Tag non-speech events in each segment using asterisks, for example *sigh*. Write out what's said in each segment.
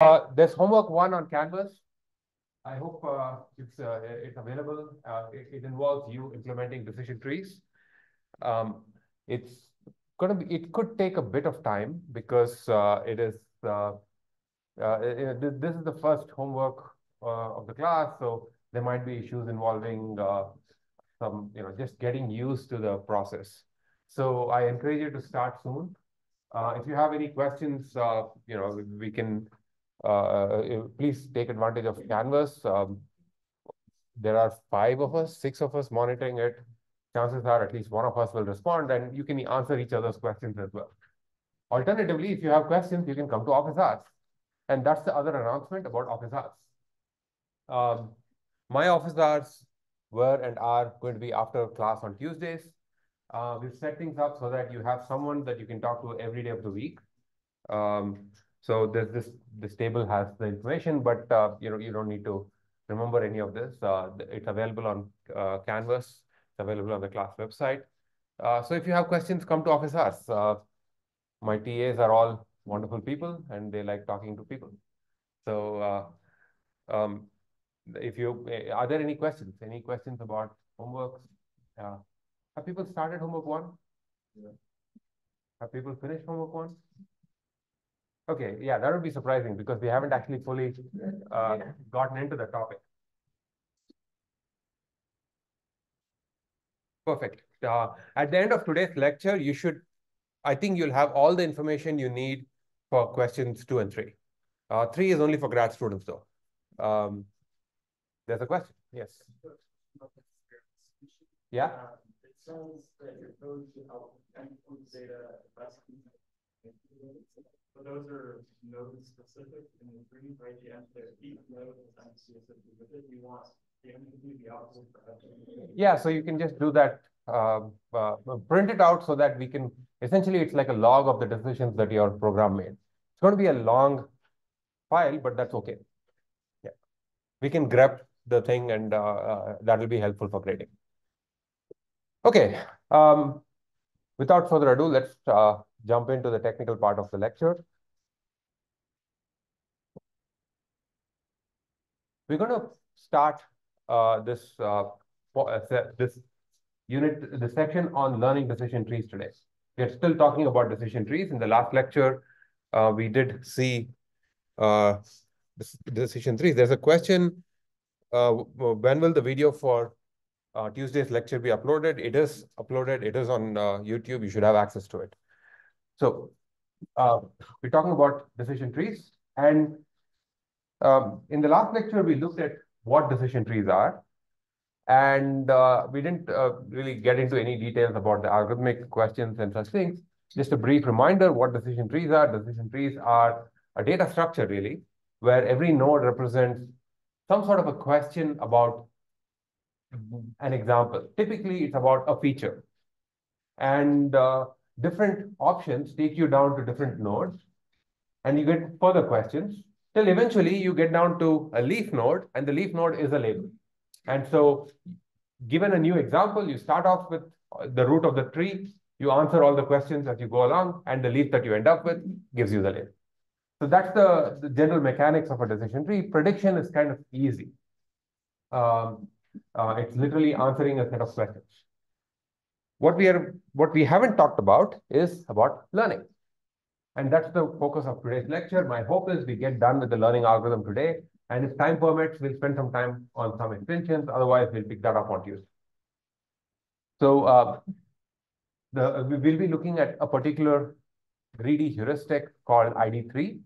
Uh, there's homework one on Canvas. I hope uh, it's uh, it's available. Uh, it, it, involves you implementing decision trees. Um, it's gonna be. It could take a bit of time because uh, it is. Uh, this is the first homework of the class, so there might be issues involving some, you know, just getting used to the process. So I encourage you to start soon. if you have any questions, you know, we can uh, please take advantage of Canvas. Um, there are five of us, six of us monitoring it. Chances are at least one of us will respond and you can answer each other's questions as well. Alternatively, if you have questions, you can come to Office Hours. And that's the other announcement about Office Hours. Um, my Office Hours were and are going to be after class on Tuesdays. Uh, we've set things up so that you have someone that you can talk to every day of the week. Um, so this this this table has the information, but uh, you know you don't need to remember any of this. Uh, it's available on uh, Canvas. It's available on the class website. Uh, so if you have questions, come to Office Hours. Uh, my TAs are all wonderful people, and they like talking to people. So uh, um, if you are there any questions? Any questions about homework? have people started homework one? Yeah. Have people finished homework one? Okay, yeah, that would be surprising because we haven't actually fully uh, gotten into the topic. Perfect. Uh, at the end of today's lecture, you should, I think you'll have all the information you need for questions two and three. Uh, three is only for grad students though. Um, there's a question, yes. Yeah? So those are node specific in the tree, right? You have to each node associated with it. You want the opposite Yeah, so you can just do that. Uh, uh, print it out so that we can essentially it's like a log of the decisions that your program made. It's going to be a long file, but that's okay. Yeah, we can grab the thing and uh, uh that will be helpful for grading. Okay. Um, without further ado, let's uh, jump into the technical part of the lecture. We're going to start uh, this uh, uh this unit, the section on learning decision trees today. We're still talking about decision trees. In the last lecture, uh, we did see uh, decision trees. There's a question, uh, when will the video for Tuesday's lecture be uploaded? It is uploaded. It is on YouTube. You should have access to it. So uh, we're talking about decision trees. And um, in the last lecture, we looked at what decision trees are. And uh, we didn't uh, really get into any details about the algorithmic questions and such things. Just a brief reminder what decision trees are. Decision trees are a data structure, really, where every node represents some sort of a question about an example. Typically, it's about a feature. And uh, different options take you down to different nodes and you get further questions till eventually you get down to a leaf node and the leaf node is a label. And so given a new example, you start off with the root of the tree, you answer all the questions as you go along and the leaf that you end up with gives you the label. So that's the, the general mechanics of a decision tree. Prediction is kind of easy. Um, uh, it's literally answering a set of questions. What we are, what we haven't talked about is about learning. And that's the focus of today's lecture. My hope is we get done with the learning algorithm today. And if time permits, we'll spend some time on some extensions. Otherwise, we'll pick that up on Tuesday. So uh, the, we will be looking at a particular greedy heuristic called ID3.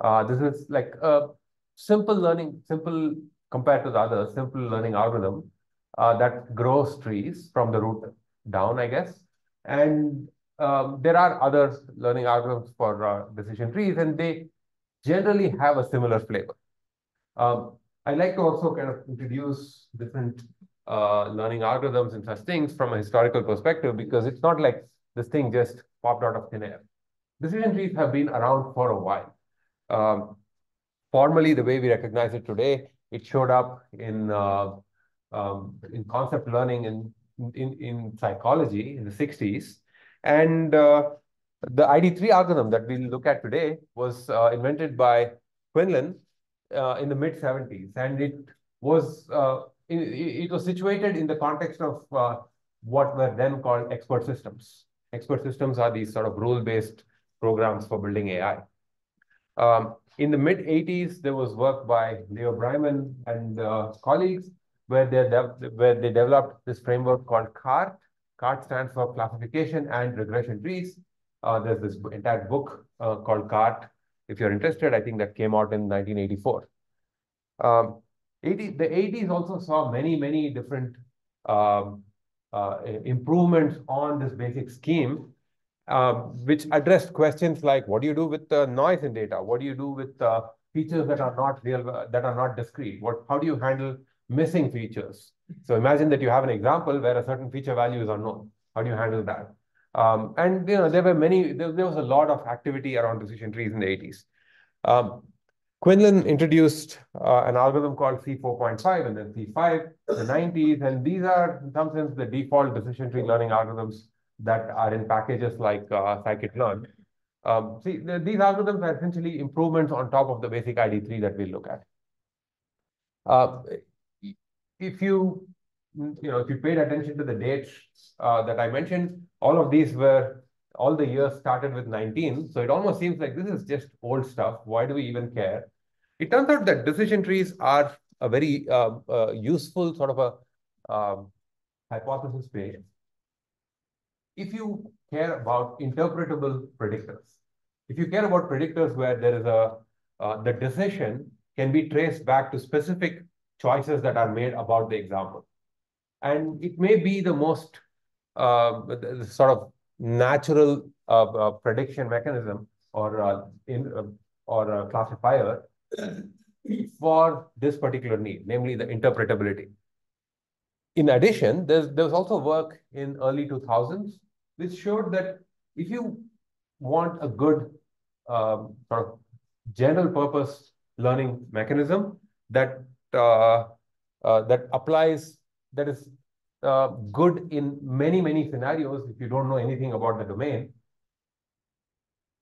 Uh, this is like a simple learning, simple compared to the other simple learning algorithm uh, that grows trees from the root down, I guess. And um, there are other learning algorithms for uh, decision trees, and they generally have a similar flavor. Um, I like to also kind of introduce different uh, learning algorithms and such things from a historical perspective, because it's not like this thing just popped out of thin air. Decision trees have been around for a while. Um, formally, the way we recognize it today, it showed up in uh, um, in concept learning in in, in psychology in the 60s. And uh, the ID3 algorithm that we'll look at today was uh, invented by Quinlan uh, in the mid 70s, and it was uh, it, it, was situated in the context of uh, what were then called expert systems. Expert systems are these sort of rule-based programs for building AI. Um, in the mid 80s, there was work by Leo Breiman and uh, colleagues where they, where they developed this framework called CART. CART stands for Classification and Regression Trees. Uh, there's this entire book uh, called CART. If you're interested, I think that came out in 1984. Um, 80, the 80s also saw many, many different um, uh, improvements on this basic scheme, uh, which addressed questions like, what do you do with the noise in data? What do you do with uh, features that are not real, that are not discrete? What, how do you handle missing features? So imagine that you have an example where a certain feature value is unknown. How do you handle that? Um, and you know there were many. There, there, was a lot of activity around decision trees in the 80s. Um, Quinlan introduced uh, an algorithm called C4.5 and then C5 in the 90s, and these are in some sense the default decision tree learning algorithms that are in packages like uh, scikit-learn. Um, see, the, these algorithms are essentially improvements on top of the basic ID3 that we look at. Uh, if you you know, if you paid attention to the dates uh, that I mentioned, all of these were, all the years started with 19. So it almost seems like this is just old stuff. Why do we even care? It turns out that decision trees are a very uh, uh, useful sort of a um, hypothesis space. If you care about interpretable predictors, if you care about predictors where there is a, uh, the decision can be traced back to specific choices that are made about the example. And it may be the most uh, the sort of natural uh, uh, prediction mechanism or uh, in uh, or classifier *clears throat* for this particular need, namely the interpretability. In addition, there's there was also work in early 2000s which showed that if you want a good um, sort of general purpose learning mechanism that that applies that is uh, good in many, many scenarios if you don't know anything about the domain.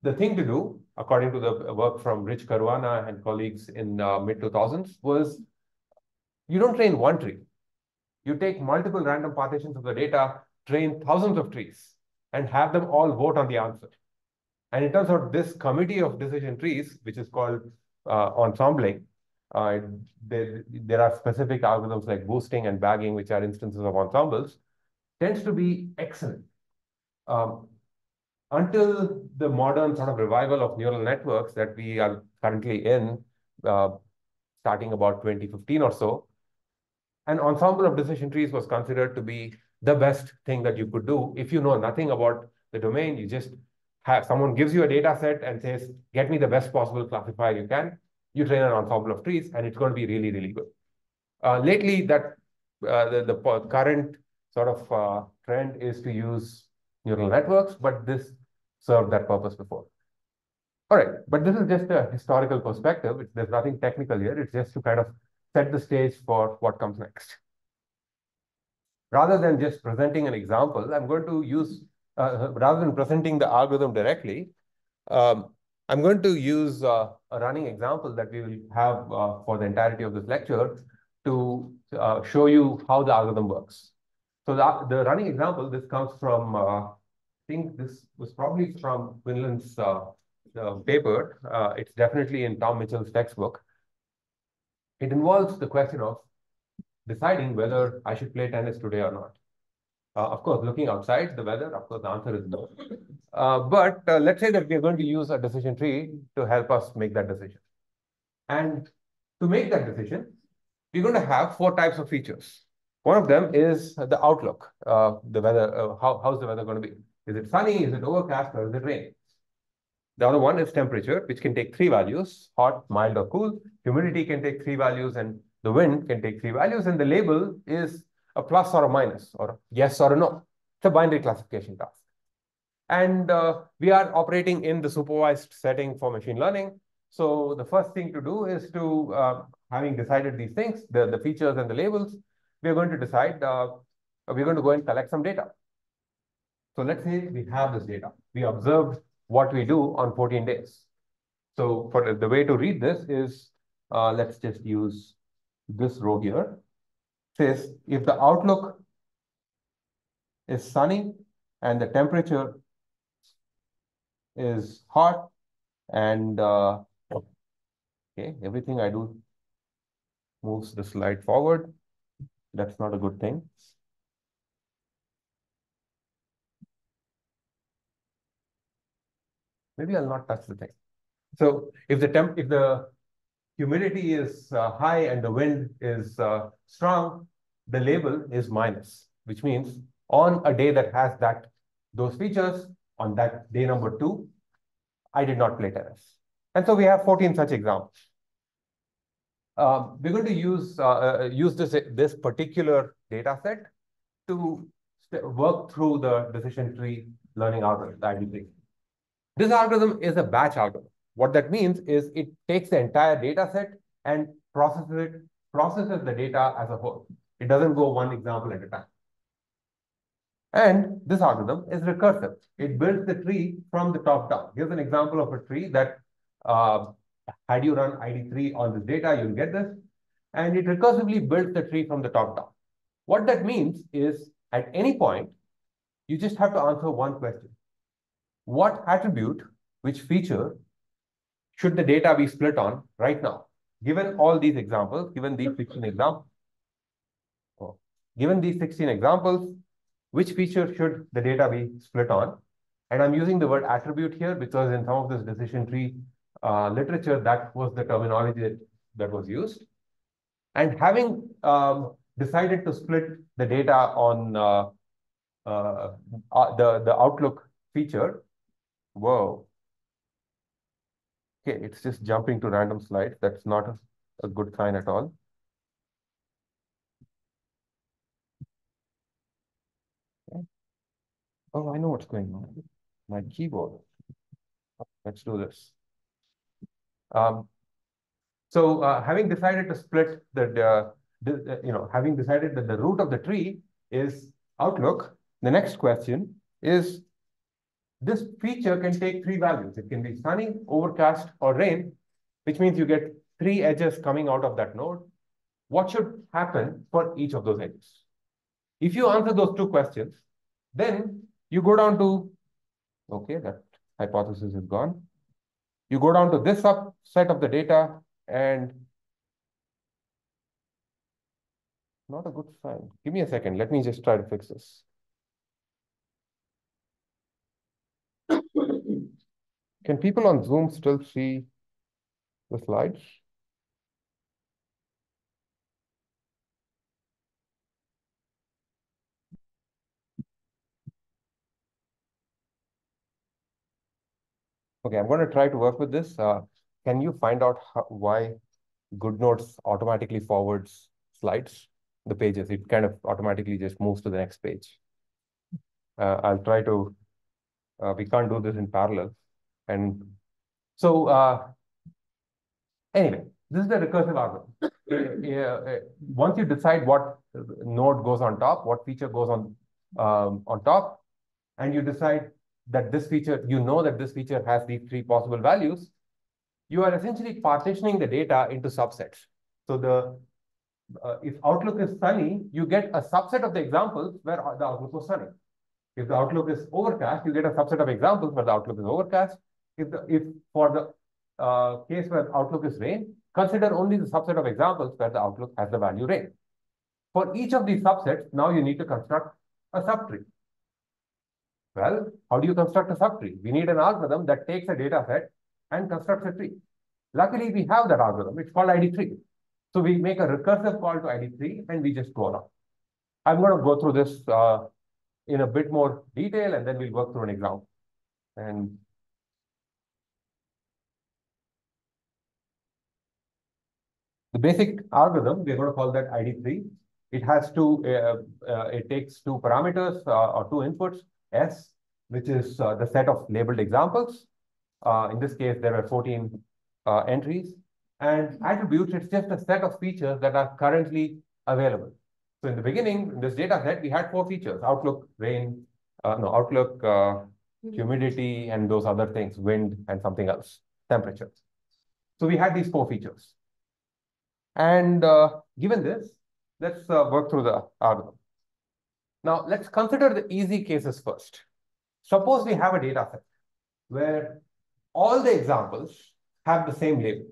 The thing to do, according to the work from Rich Caruana and colleagues in uh, mid-2000s, was you don't train one tree. You take multiple random partitions of the data, train thousands of trees, and have them all vote on the answer. And it turns out this committee of decision trees, which is called uh, ensembling, uh, there, there are specific algorithms like boosting and bagging, which are instances of ensembles, tends to be excellent. Um, until the modern sort of revival of neural networks that we are currently in, uh, starting about 2015 or so, an ensemble of decision trees was considered to be the best thing that you could do. If you know nothing about the domain, you just have someone gives you a data set and says, get me the best possible classifier you can you train an ensemble of trees, and it's going to be really, really good. Uh, lately, that uh, the, the current sort of uh, trend is to use neural networks, but this served that purpose before. All right, but this is just a historical perspective. It's, there's nothing technical here. It's just to kind of set the stage for what comes next. Rather than just presenting an example, I'm going to use, uh, rather than presenting the algorithm directly, um, I'm going to use uh, a running example that we will have uh, for the entirety of this lecture to uh, show you how the algorithm works. So the, the running example, this comes from, uh, I think this was probably from Quinlan's paper. It's definitely in Tom Mitchell's textbook. It involves the question of deciding whether I should play tennis today or not. Uh, of course, looking outside the weather, of course, the answer is no. Uh, but uh, let's say that we're going to use a decision tree to help us make that decision. And to make that decision, we're going to have four types of features. One of them is the outlook, uh, the weather, uh, how, how's the weather going to be? Is it sunny, is it overcast, or is it rain? The other one is temperature, which can take three values, hot, mild, or cool. Humidity can take three values, and the wind can take three values. And the label is a plus or a minus, or yes or a no. It's a binary classification task. And uh, we are operating in the supervised setting for machine learning. So the first thing to do is to, uh, having decided these things, the, the features and the labels, we're going to decide, uh, we're going to go and collect some data. So let's say we have this data. We observed what we do on 14 days. So for the way to read this is, uh, let's just use this row here. It Says if the outlook is sunny and the temperature is hot and uh, okay, everything I do moves the slide forward. That's not a good thing. Maybe I'll not touch the thing. So if the temp, if the humidity is uh, high and the wind is uh, strong, the label is minus, which means on a day that has that those features, on that day number two, I did not play tennis. And so we have 14 such examples. Uh, we're going to use uh, uh, use this this particular data set to work through the decision tree learning algorithm, ID3. This algorithm is a batch algorithm. What that means is it takes the entire data set and processes it, processes the data as a whole. It doesn't go one example at a time. And this algorithm is recursive. It builds the tree from the top down. Here's an example of a tree that uh, had you run ID3 on this data, you'll get this. And it recursively builds the tree from the top down. What that means is at any point, you just have to answer one question. What attribute, which feature should the data be split on right now? Given all these examples, given these 16 examples, oh, given these 16 examples, which feature should the data be split on? And I'm using the word attribute here because in some of this decision tree uh, literature, that was the terminology that, that was used. And having um, decided to split the data on uh, uh, uh the, the Outlook feature, whoa. Okay, it's just jumping to random slides. That's not a, a good sign at all. Okay. Oh, I know what's going on. My keyboard. Let's do this. Um, so uh, having decided to split the, the, the, you know, having decided that the root of the tree is Outlook, the next question is this feature can take three values. It can be sunny, overcast, or rain, which means you get three edges coming out of that node. What should happen for each of those edges? If you answer those two questions, then you go down to, okay, that hypothesis is gone. You go down to this subset of the data and not a good sign. Give me a second. Let me just try to fix this. Can people on Zoom still see the slides? Okay, I'm going to try to work with this. Uh, can you find out how, why GoodNotes automatically forwards slides, the pages? It kind of automatically just moves to the next page. Uh, I'll try to, uh, we can't do this in parallel. And so uh, anyway, this is the recursive algorithm. *coughs* Uh, once you decide what node goes on top, what feature goes on um, on top, and you decide that this feature, you know that this feature has these three possible values, you are essentially partitioning the data into subsets. So the uh, if Outlook is sunny, you get a subset of the examples where the Outlook was sunny. If the Outlook is overcast, you get a subset of examples where the Outlook is overcast. If the if for the uh, case where Outlook is rain, consider only the subset of examples where the Outlook has the value rain. For each of these subsets, now you need to construct a subtree. Well, how do you construct a subtree? We need an algorithm that takes a data set and constructs a tree. Luckily, we have that algorithm. It's called ID3. So we make a recursive call to ID3 and we just go along. I'm going to go through this uh, in a bit more detail and then we'll work through an example. And the basic algorithm, we're going to call that ID3. It has two, uh, uh, it takes two parameters uh, or two inputs. S, which is uh, the set of labeled examples. Uh, in this case, there are 14 uh, entries. And attributes, it's just a set of features that are currently available. So in the beginning, in this data set, we had four features, outlook, rain, uh, no, outlook, uh, humidity, and those other things, wind, and something else. temperature. So we had these four features. And uh, given this, let's uh, work through the algorithm. Now, let's consider the easy cases first. Suppose we have a data set where all the examples have the same label.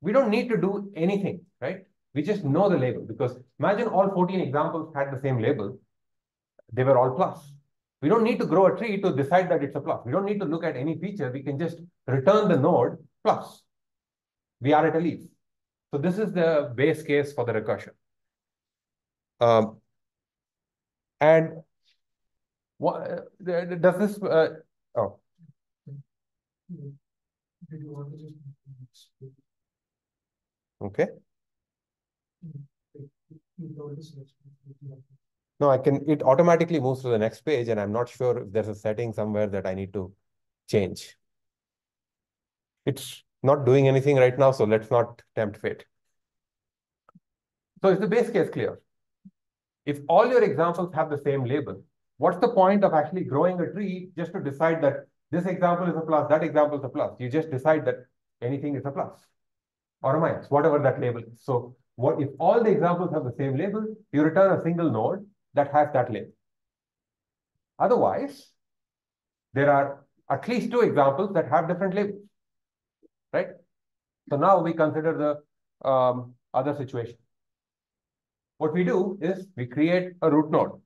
We don't need to do anything, right? We just know the label because imagine all 14 examples had the same label. They were all plus. We don't need to grow a tree to decide that it's a plus. We don't need to look at any feature. We can just return the node plus. We are at a leaf. So this is the base case for the recursion. Um, and what uh, does this? Uh, oh. Okay. No, I can, it automatically moves to the next page and I'm not sure if there's a setting somewhere that I need to change. It's not doing anything right now, so let's not tempt fate. So is the base case clear? If all your examples have the same label, what's the point of actually growing a tree just to decide that this example is a plus, that example is a plus? You just decide that anything is a plus or a minus, whatever that label is. So what if all the examples have the same label, you return a single node that has that label. Otherwise, there are at least two examples that have different labels, right? So now we consider the um, other situation. What we do is we create a root node.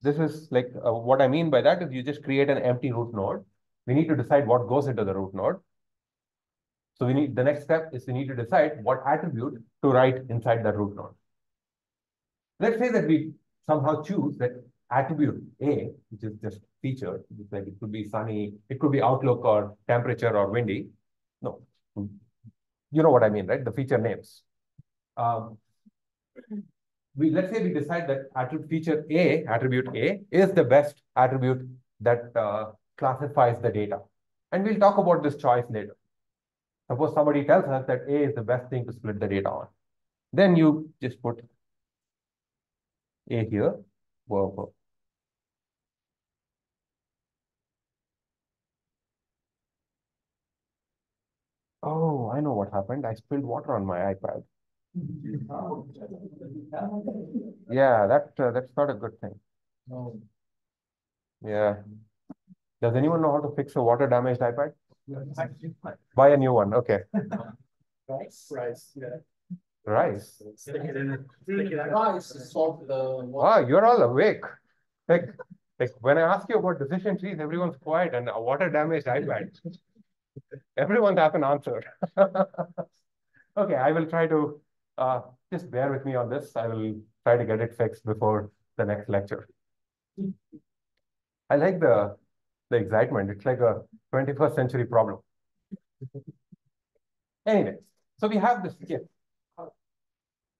This is like uh, what I mean by that is you just create an empty root node. We need to decide what goes into the root node. So we need the next step is we need to decide what attribute to write inside the root node. Let's say that we somehow choose that attribute A, which is just feature, it's like it could be sunny, it could be outlook or temperature or windy. No, you know what I mean, right? The feature names. Um, we let's say we decide that attribute feature A, attribute A, is the best attribute that uh, classifies the data. And we'll talk about this choice later. Suppose somebody tells us that A is the best thing to split the data on. Then you just put A here. Whoa. Oh, I know what happened. I spilled water on my iPad. Yeah, that uh, that's not a good thing. No. Yeah. Does anyone know how to fix a water damaged iPad? Buy a new one. Okay. Rice. Rice. Yeah. Rice. Stick it in. Stick it Rice to solve the. Wow, you're all awake. Like, like when I ask you about decision trees, everyone's quiet and a water damaged iPad. *laughs* Everyone's have an answer. *laughs* okay, I will try to uh, just bear with me on this. I will try to get it fixed before the next lecture. I like the the excitement. It's like a 21st century problem. Anyways, so we have this gift.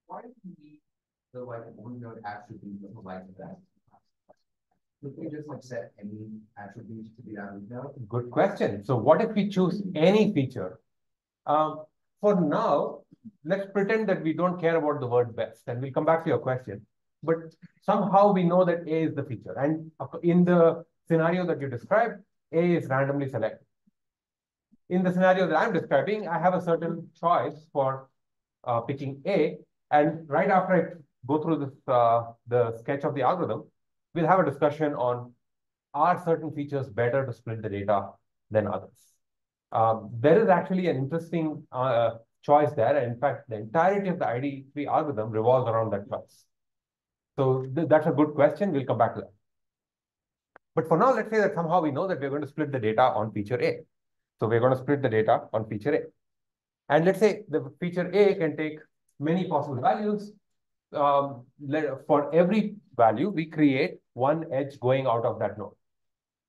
Why do we need the like one node attribute like that? Could we just like set any attributes to be that node? Good question. So what if we choose any feature? Um, for now, let's pretend that we don't care about the word best, and we'll come back to your question. But somehow we know that A is the feature. And in the scenario that you described, A is randomly selected. In the scenario that I'm describing, I have a certain choice for uh, picking A. And right after I go through this, uh, the sketch of the algorithm, we'll have a discussion on are certain features better to split the data than others. Um, there is actually an interesting uh, choice there. And in fact, the entirety of the ID3 algorithm revolves around that choice. So th that's a good question. We'll come back to that. But for now, let's say that somehow we know that we're going to split the data on feature A. So we're going to split the data on feature A. And let's say the feature A can take many possible values. Um, for every value, we create one edge going out of that node.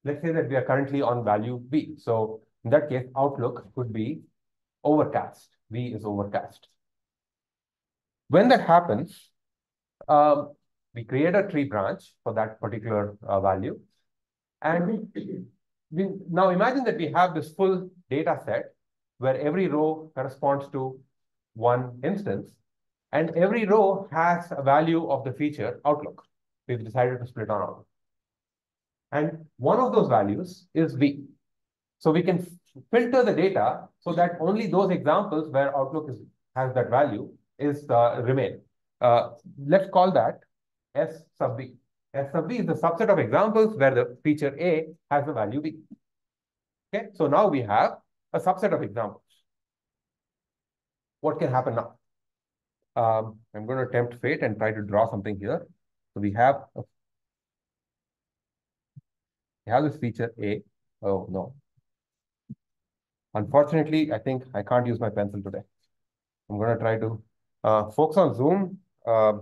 Let's say that we are currently on value V. So in that case, outlook could be overcast. V is overcast. When that happens, um, we create a tree branch for that particular uh, value. And we, now imagine that we have this full data set where every row corresponds to one instance, and every row has a value of the feature outlook. We've decided to split on outlook. And one of those values is V. So we can filter the data so that only those examples where Outlook is, has that value is uh, remain. Uh, let's call that S sub V. S sub V is the subset of examples where the feature A has the value V. Okay, so now we have a subset of examples. What can happen now? Um, I'm going to tempt fate and try to draw something here. So we have a, we have this feature A. Oh no. Unfortunately, I think I can't use my pencil today. I'm going to try to. Uh, folks on Zoom, uh, I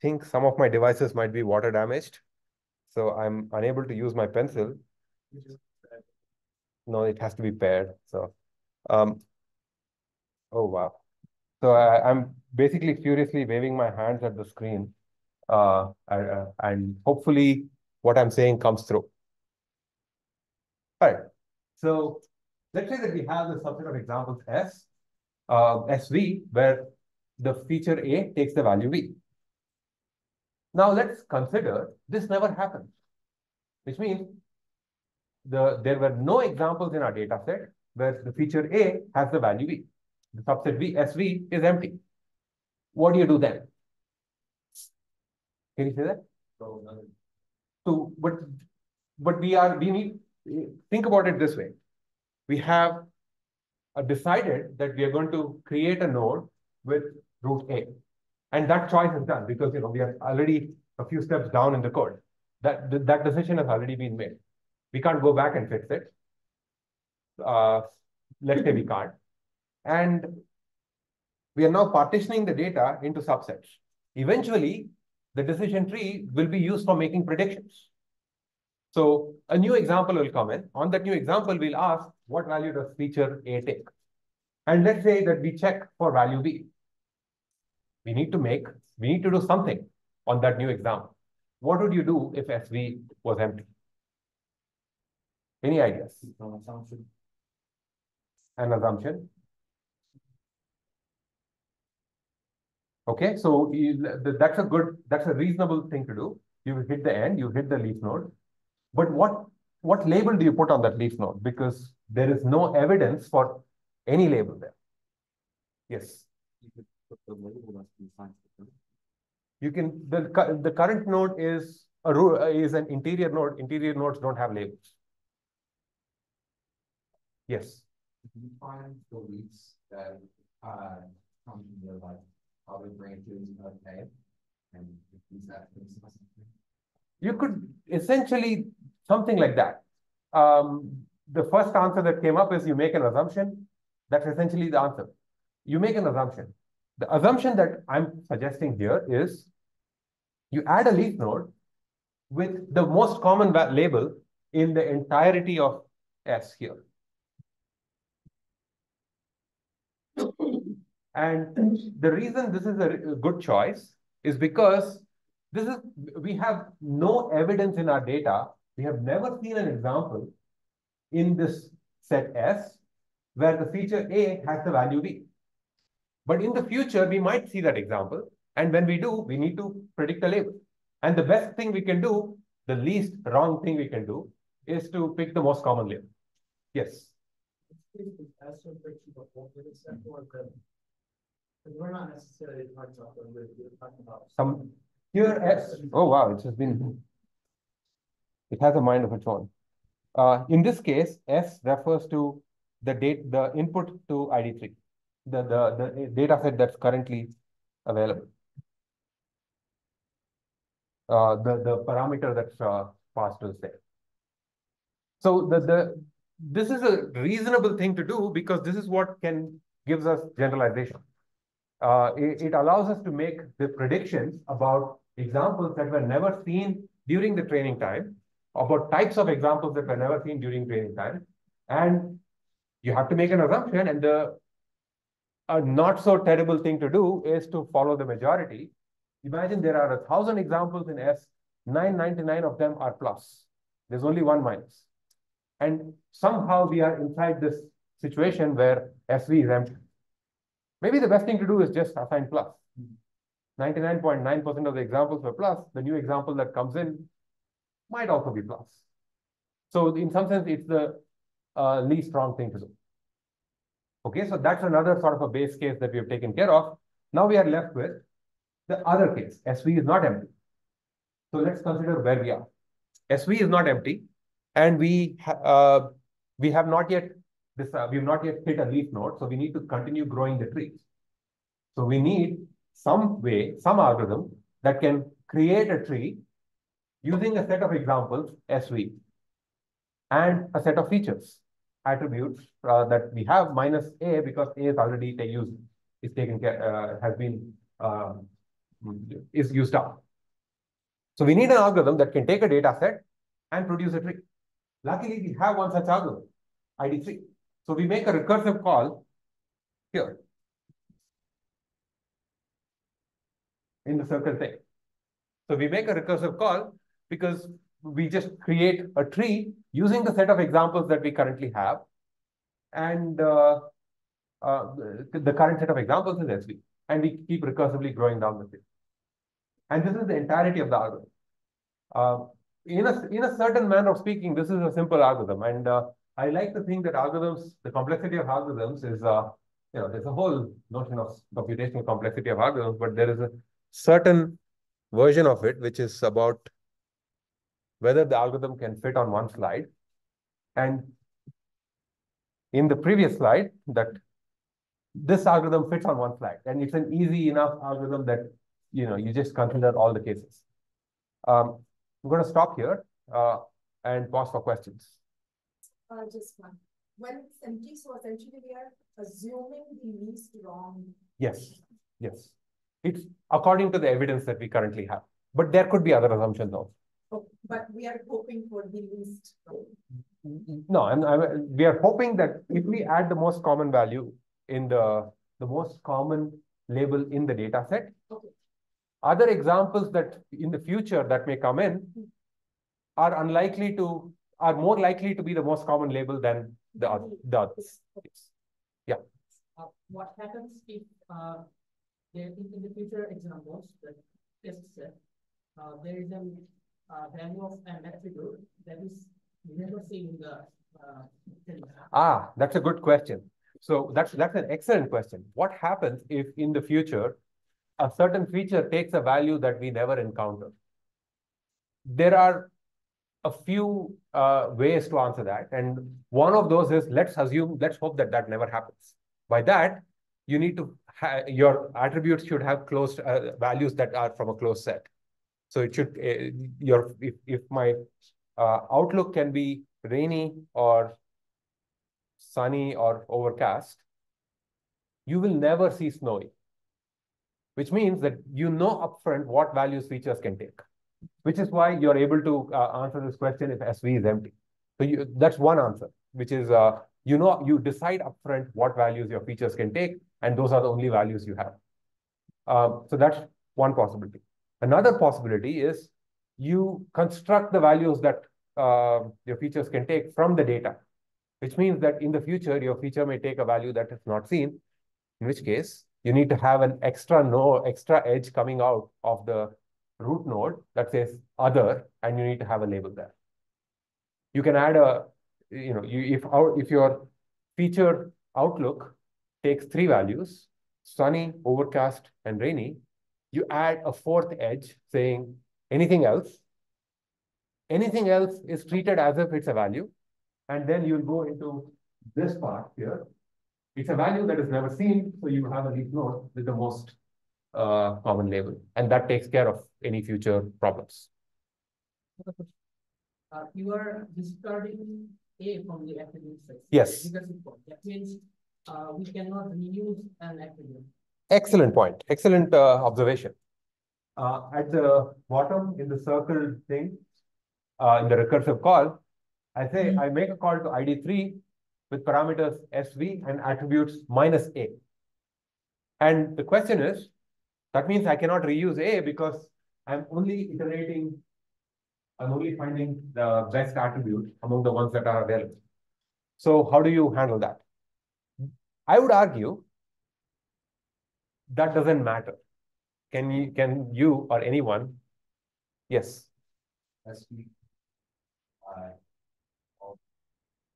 think some of my devices might be water damaged. So I'm unable to use my pencil. No, it has to be paired. So, um, oh wow. So I, am basically furiously waving my hands at the screen, uh, and, uh, and hopefully what I'm saying comes through. All right. So let's say that we have the subset of examples S, uh, SV, where the feature A takes the value V. Now let's consider this never happened, which means the there were no examples in our data set where the feature A has the value V. The subset V, SV, is empty. What do you do then? Can you say that? So, but but we are we need think about it this way. We have uh, decided that we are going to create a node with root A. And that choice is done because you know we are already a few steps down in the code. That, that decision has already been made. We can't go back and fix it. Uh, let's say we can't. And we are now partitioning the data into subsets. Eventually, the decision tree will be used for making predictions. So a new example will come in. On that new example, we'll ask what value does feature A take? And let's say that we check for value V. We need to make, we need to do something on that new example. What would you do if SV was empty? Any ideas? An assumption. An assumption. Okay, so that's a good, that's a reasonable thing to do. You hit the end, you hit the leaf node. But what, what label do you put on that leaf node? Because there is no evidence for any label there. Yes. You can, the, the current node is a is an interior node. Interior nodes don't have labels. Yes. You find the leaves that uh, come from the like other branches of A and use that You could essentially something like that. Um, the first answer that came up is you make an assumption. That's essentially the answer. You make an assumption. The assumption that I'm suggesting here is you add a leaf node with the most common label in the entirety of S here. And the reason this is a good choice is because this is we have no evidence in our data. We have never seen an example in this set S where the feature A has the value V. But in the future, we might see that example. And when we do, we need to predict a label. And the best thing we can do, the least wrong thing we can do, is to pick the most common label. Yes we're not necessarily talking about we're talking about some here S. Oh wow, it has been it has a mind of its own. Uh, in this case, S refers to the date the input to ID3, the, the, the data set that's currently available. Uh, the, the parameter that's uh, passed is there. So the, the this is a reasonable thing to do because this is what can gives us generalization uh, it, it, allows us to make the predictions about examples that were never seen during the training time, about types of examples that were never seen during training time. And you have to make an assumption and the a not so terrible thing to do is to follow the majority. Imagine there are a thousand examples in S, 999 of them are plus. There's only one minus. And somehow we are inside this situation where SV is empty. Maybe the best thing to do is just assign plus. 99.9% mm-hmm. of the examples were plus. The new example that comes in might also be plus. So in some sense, it's the uh, least wrong thing to do. Okay, so that's another sort of a base case that we have taken care of. Now we are left with the other case, SV is not empty. So let's consider where we are. SV is not empty, and we uh, we have not yet this uh, we have not yet hit a leaf node, so we need to continue growing the trees. So we need some way, some algorithm that can create a tree using a set of examples, SV, and a set of features, attributes uh, that we have minus A because A is already used, is taken care, uh, has been, um, is used up. So we need an algorithm that can take a data set and produce a tree. Luckily, we have one such algorithm, ID3. So we make a recursive call here in the circle thing. So we make a recursive call because we just create a tree using the set of examples that we currently have. And uh, uh, the, current set of examples is SV. And we keep recursively growing down the tree. And this is the entirety of the algorithm. Uh, in, a, in a certain manner of speaking, this is a simple algorithm. And uh, I like to think that algorithms, the complexity of algorithms is, uh, you know, there's a whole notion of computational complexity of algorithms, but there is a certain version of it, which is about whether the algorithm can fit on one slide. And in the previous slide, that this algorithm fits on one slide. And it's an easy enough algorithm that, you know, you just consider all the cases. Um, I'm going to stop here uh, and pause for questions. Uh, just one. When it's empty, so essentially we are assuming the least wrong. Yes, yes. It's according to the evidence that we currently have. But there could be other assumptions also. But we are hoping for the least. No, I'm, I'm, we are hoping that if we add the most common value in the, the most common label in the data set, okay. other examples that in the future that may come in are unlikely to, are more likely to be the most common label than the, other, the others. Yes. Yeah. Uh, what happens if uh, there in, in the future examples, the test set, uh, there is a uh, value of an attribute that is never seen in the uh, Ah, that's a good question. So that's that's an excellent question. What happens if in the future a certain feature takes a value that we never encounter? There are a few uh, ways to answer that. And one of those is let's assume, let's hope that that never happens. By that, you need to, your attributes should have closed uh, values that are from a closed set. So it should, uh, your if, if my uh, outlook can be rainy or sunny or overcast, you will never see snowy, which means that you know upfront what values features can take, which is why you're able to uh, answer this question if SV is empty. So you, that's one answer, which is, uh, you know, you decide upfront what values your features can take, and those are the only values you have. Um, so that's one possibility. Another possibility is you construct the values that uh, your features can take from the data, which means that in the future, your feature may take a value that is not seen, in which case you need to have an extra node, extra edge coming out of the root node that says other, and you need to have a label there. You can add a, you know, you, if, our, if your feature outlook takes three values, sunny, overcast, and rainy, you add a fourth edge saying anything else. Anything else is treated as if it's a value. And then you'll go into this part here. It's a value that is never seen, so you have a leaf node with the most uh, common label. And that takes care of any future problems. Uh, you are discarding A from the attribute set. Yes. Because that means uh, we cannot reuse an attribute. Excellent point. Excellent uh, observation. Uh, at the bottom in the circle thing, uh, in the recursive call, I say mm -hmm. I make a call to ID3 with parameters SV and attributes minus A. And the question is, that means I cannot reuse A because I'm only iterating, I'm only finding the best attribute among the ones that are available. So how do you handle that? I would argue that doesn't matter. Can you, can you or anyone? Yes. SV. Uh,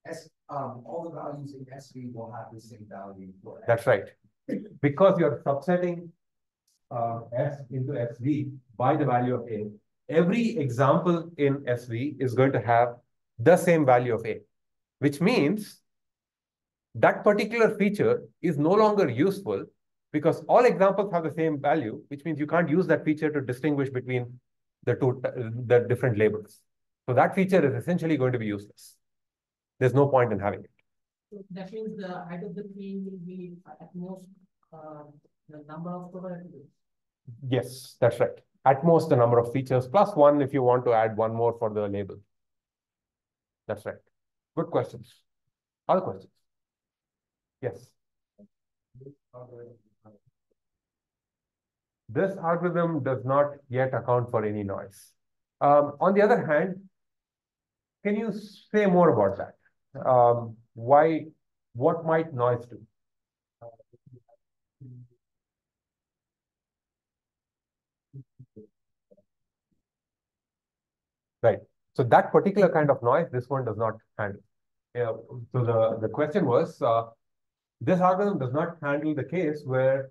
S, um, all the values in SV will have the same value for. That's right. Because you're subsetting uh, S into SV by the value of A, every example in SV is going to have the same value of A, which means that particular feature is no longer useful because all examples have the same value, which means you can't use that feature to distinguish between the two, the different labels. So that feature is essentially going to be useless. There's no point in having it. So that means the height of the tree will be at most, uh, the number of total attributes. Yes, that's right. At most, the number of features plus one if you want to add one more for the label. That's right. Good questions. Other questions? Yes. This algorithm does not yet account for any noise. Um, on the other hand, can you say more about that? Um, why, what might noise do? Right. So that particular kind of noise, this one does not handle. Yeah. So the, the question was, uh, this algorithm does not handle the case where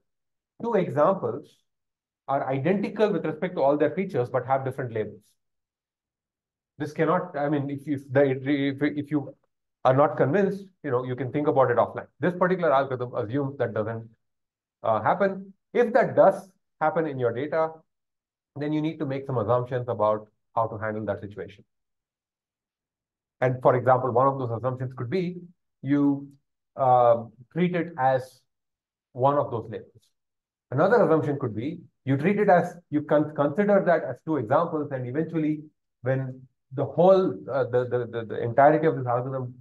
two examples are identical with respect to all their features, but have different labels. This cannot, I mean, if, if, the, if, if you are not convinced, you know, you can think about it offline. This particular algorithm assumes that doesn't uh, happen. If that does happen in your data, then you need to make some assumptions about how to handle that situation. And for example, one of those assumptions could be you uh, treat it as one of those labels. Another assumption could be you treat it as you can consider that as two examples, and eventually, when the whole uh, the, the, the the entirety of this algorithm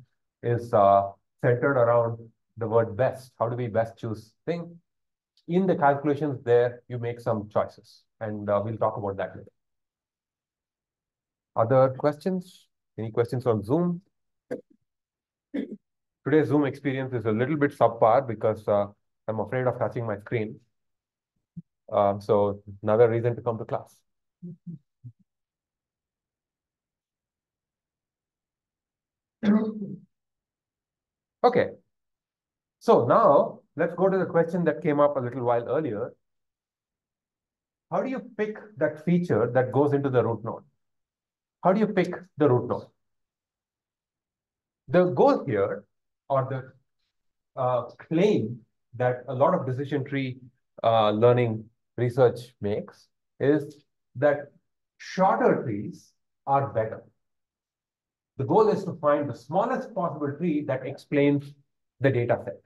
is uh, centered around the word best, how do we best choose thing? In the calculations there, you make some choices, and uh, we'll talk about that later. Other questions? Any questions on Zoom? Today's Zoom experience is a little bit subpar because uh, I'm afraid of touching my screen. Um, so another reason to come to class. Okay. So now let's go to the question that came up a little while earlier. How do you pick that feature that goes into the root node? How do you pick the root node? The goal here, or the uh, claim that a lot of decision tree uh, learning research makes, is that shorter trees are better. The goal is to find the smallest possible tree that explains the data set.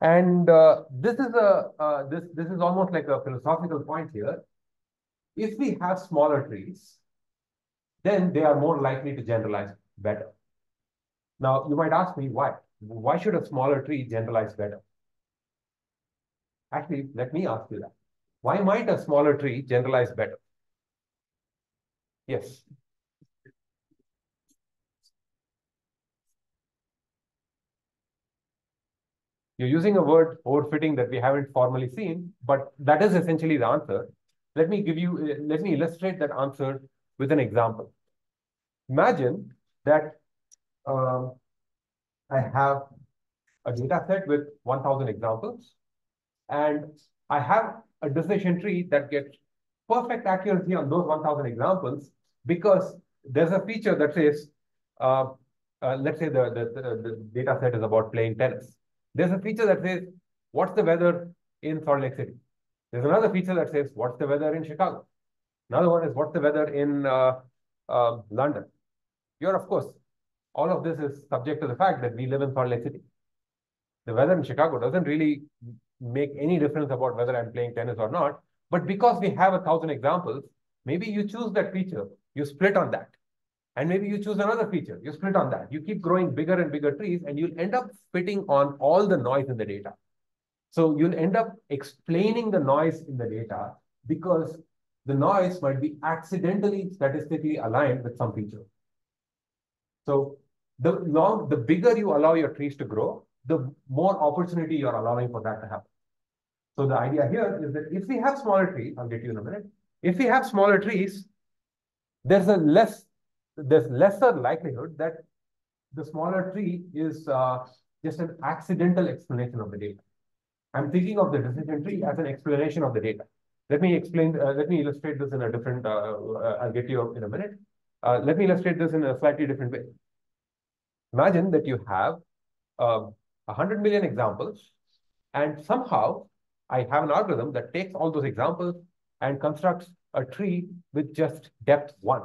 And uh, this is a uh, this this is almost like a philosophical point here. If we have smaller trees, then they are more likely to generalize better. Now, you might ask me why. Why should a smaller tree generalize better? Actually, let me ask you that. Why might a smaller tree generalize better? Yes. You're using a word overfitting that we haven't formally seen, but that is essentially the answer. Let me give you, let me illustrate that answer with an example. Imagine that um, I have a data set with 1000 examples and I have a decision tree that gets perfect accuracy on those 1000 examples because there's a feature that says, uh, uh, let's say the, the, the, the data set is about playing tennis. There's a feature that says, what's the weather in Salt Lake City? There's another feature that says, what's the weather in Chicago? Another one is, what's the weather in uh, uh, London? Here, of course, all of this is subject to the fact that we live in Salt Lake City. The weather in Chicago doesn't really make any difference about whether I'm playing tennis or not. But because we have a thousand examples, maybe you choose that feature, you split on that. And maybe you choose another feature, you split on that. You keep growing bigger and bigger trees, and you'll end up fitting on all the noise in the data. So you'll end up explaining the noise in the data because the noise might be accidentally statistically aligned with some feature. So the long, the bigger you allow your trees to grow, the more opportunity you're allowing for that to happen. So the idea here is that if we have smaller trees, I'll get you in a minute. If we have smaller trees, there's a less, there's lesser likelihood that the smaller tree is uh, just an accidental explanation of the data. I'm thinking of the decision tree as an explanation of the data. Let me explain, uh, let me illustrate this in a different, uh, uh, I'll get you in a minute. Uh, let me illustrate this in a slightly different way. Imagine that you have um, a uh, hundred million examples and somehow I have an algorithm that takes all those examples and constructs a tree with just depth one.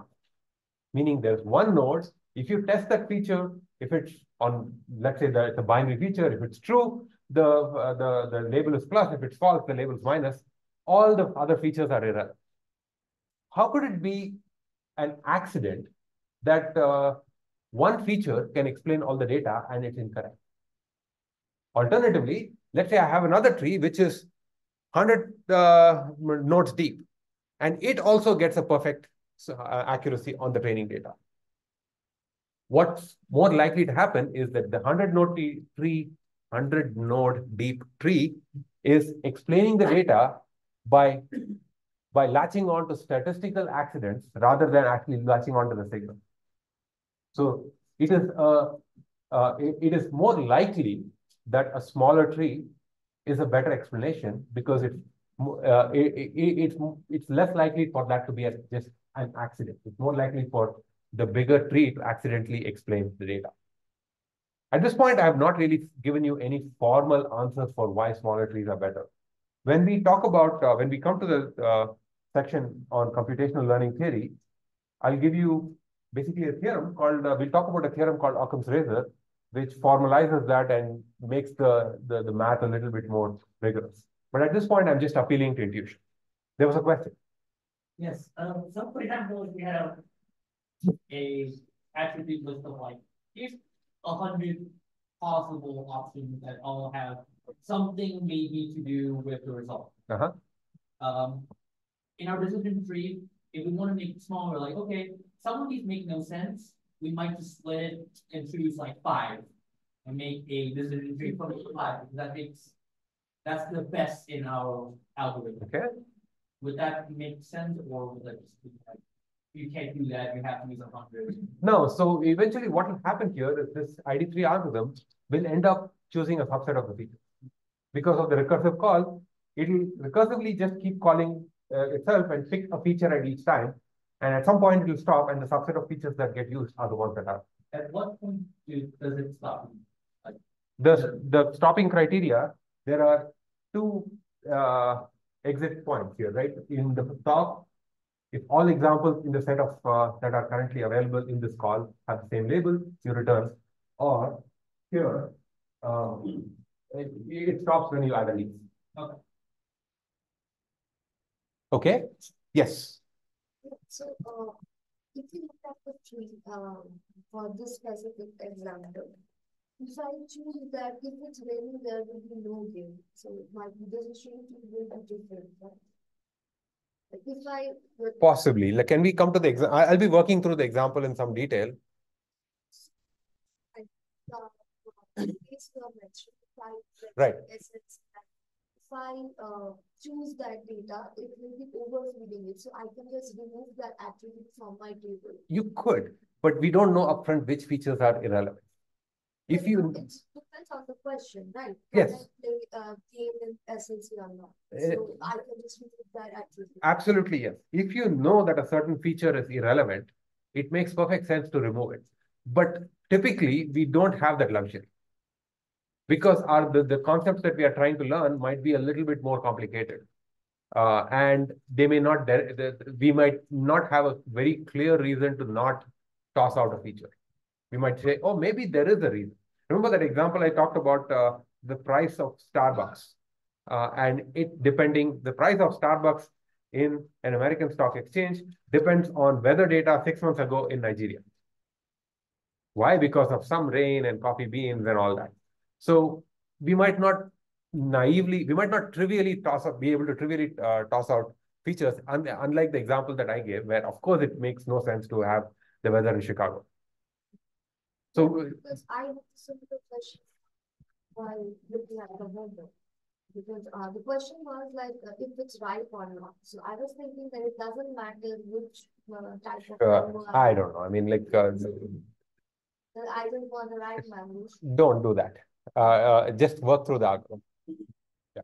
Meaning there's one node. If you test that feature, if it's on, let's say that it's a binary feature, if it's true, the, uh, the, the label is plus. If it's false, the label is minus. All the other features are irrelevant. How could it be an accident that uh, one feature can explain all the data and it's incorrect? Alternatively, let's say I have another tree which is 100 uh, nodes deep, and it also gets a perfect uh, accuracy on the training data. What's more likely to happen is that the 100 node tree, 100 node deep tree is explaining the data by, by latching on to statistical accidents rather than actually latching on to the signal. So it is, uh, uh, it, it is more likely that a smaller tree is a better explanation because it, uh, it, it, it's, it's less likely for that to be a, just an accident. It's more likely for the bigger tree to accidentally explain the data. At this point, I have not really given you any formal answers for why smaller trees are better. When we talk about, uh, when we come to the uh, section on computational learning theory, I'll give you basically a theorem called, uh, we'll talk about a theorem called Occam's razor, which formalizes that and makes the, the, the math a little bit more rigorous. But at this point, I'm just appealing to intuition. There was a question. Yes. Um, so for example, if we have a attribute list of like, if a hundred possible options that all have something maybe to do with the result. Uh-huh. Um, in our decision tree, if we want to make it smaller, like, okay, some of these make no sense, we might just split it and choose like five and make a decision tree from five. because That makes that's the best in our algorithm. Okay. Would that make sense or would that just be like you can't do that, you have to use a hundred? No, so eventually what will happen here is this ID3 algorithm will end up choosing a subset of the features. Because of the recursive call, it will recursively just keep calling uh, itself and pick a feature at each time and at some point, it will stop, and the subset of features that get used are the ones that are. At what point do, does it stop? The, the stopping criteria, there are two uh, exit points here, right? In the top, if all examples in the set of uh, that are currently available in this call have the same label, you return. Or here, um, it, it stops when you add a leaf. Okay. Okay. Yes. So, uh, if you look at the tree, um, for this specific example, if I choose that if it's raining, there will be no gain. So my decision will be different, right? If I possibly, like, can we come to the example? I'll be working through the example in some detail. Uh, right. If I uh, choose that data, it will be overfitting it. So I can just remove that attribute from my table. You could, but we don't know upfront which features are irrelevant. If you it depends on the question, right? Yes. Play, uh, game in SLC or not. Uh, so I can just remove that attribute. Absolutely, yes. If you know that a certain feature is irrelevant, it makes perfect sense to remove it. But typically, we don't have that luxury because our the, the concepts that we are trying to learn might be a little bit more complicated. Uh, and they may not, we might not have a very clear reason to not toss out a feature. We might say, oh, maybe there is a reason. Remember that example I talked about uh, the price of Starbucks uh, and it depending, the price of Starbucks in an American stock exchange depends on weather data six months ago in Nigeria. Why? Because of some rain and coffee beans and all that. So we might not naively, we might not trivially toss up, be able to trivially uh, toss out features, un unlike the example that I gave, where of course it makes no sense to have the weather in Chicago. So because I have a similar question while looking at the weather. Because uh, the question was like uh, if it's right or not. So I was thinking that it doesn't matter which uh, type of. uh, I don't know. I mean, like uh, I don't want to my motion. Don't do that. Uh, uh, just work through the algorithm. Yeah.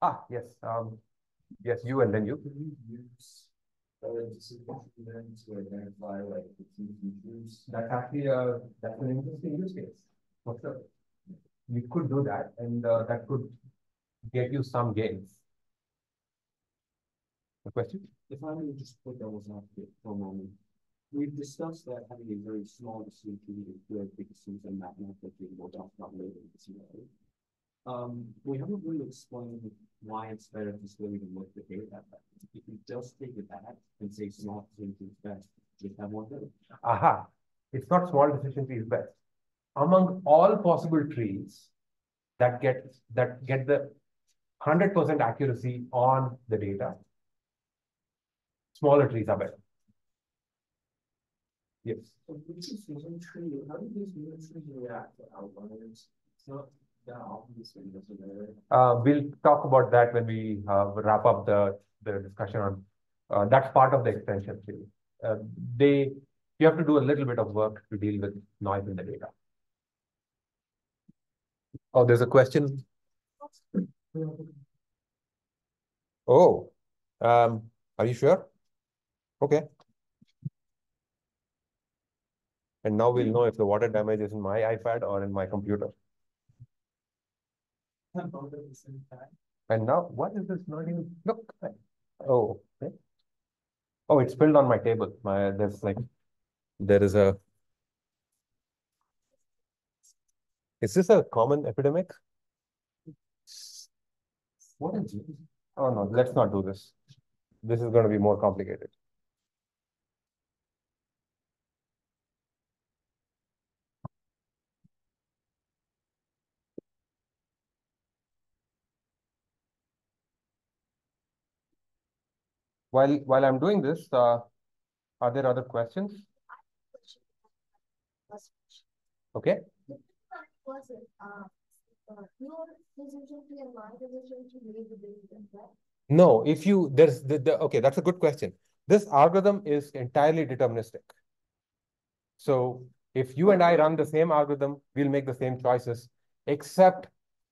Ah, yes. Um, yes, you and then you. Could we use uh, decision then to identify like the key features? That's actually a that's an interesting use case. For sure. We could do that, and uh, that could get you some gains. A question? If I may just put devil's advocate for a moment. We've discussed that having a very small decision tree is good because it's a mathematically more not later in this way. Um, we haven't really explained why it's better to still even look the data. If you just take it back and say small decision is best, just have one good. Aha, it's not small decision tree is best. Among all possible trees that get that get the hundred percent accuracy on the data, smaller trees are better. Yes. So this is one tree, how do these new trees react to outliers? It's not that obvious when it's there. Uh, we'll talk about that when we uh, wrap up the, the discussion on, uh, that's part of the extension theory. Uh, they, you have to do a little bit of work to deal with noise in the data. Oh, there's a question. Oh, um, are you sure? Okay. And now we'll hmm. know if the water damage is in my iPad or in my computer. Both at the same time. And now, what is this not even, look, oh, okay. Oh, it's spilled on my table, my, there's like, there is a. Is this a common epidemic? What is it? Oh, no, let's not do this. This is gonna be more complicated. While, while I'm doing this, uh, are there other questions? Okay, no, if you, there's the, the, okay, that's a good question. This algorithm is entirely deterministic. So if you and I run the same algorithm, we'll make the same choices, except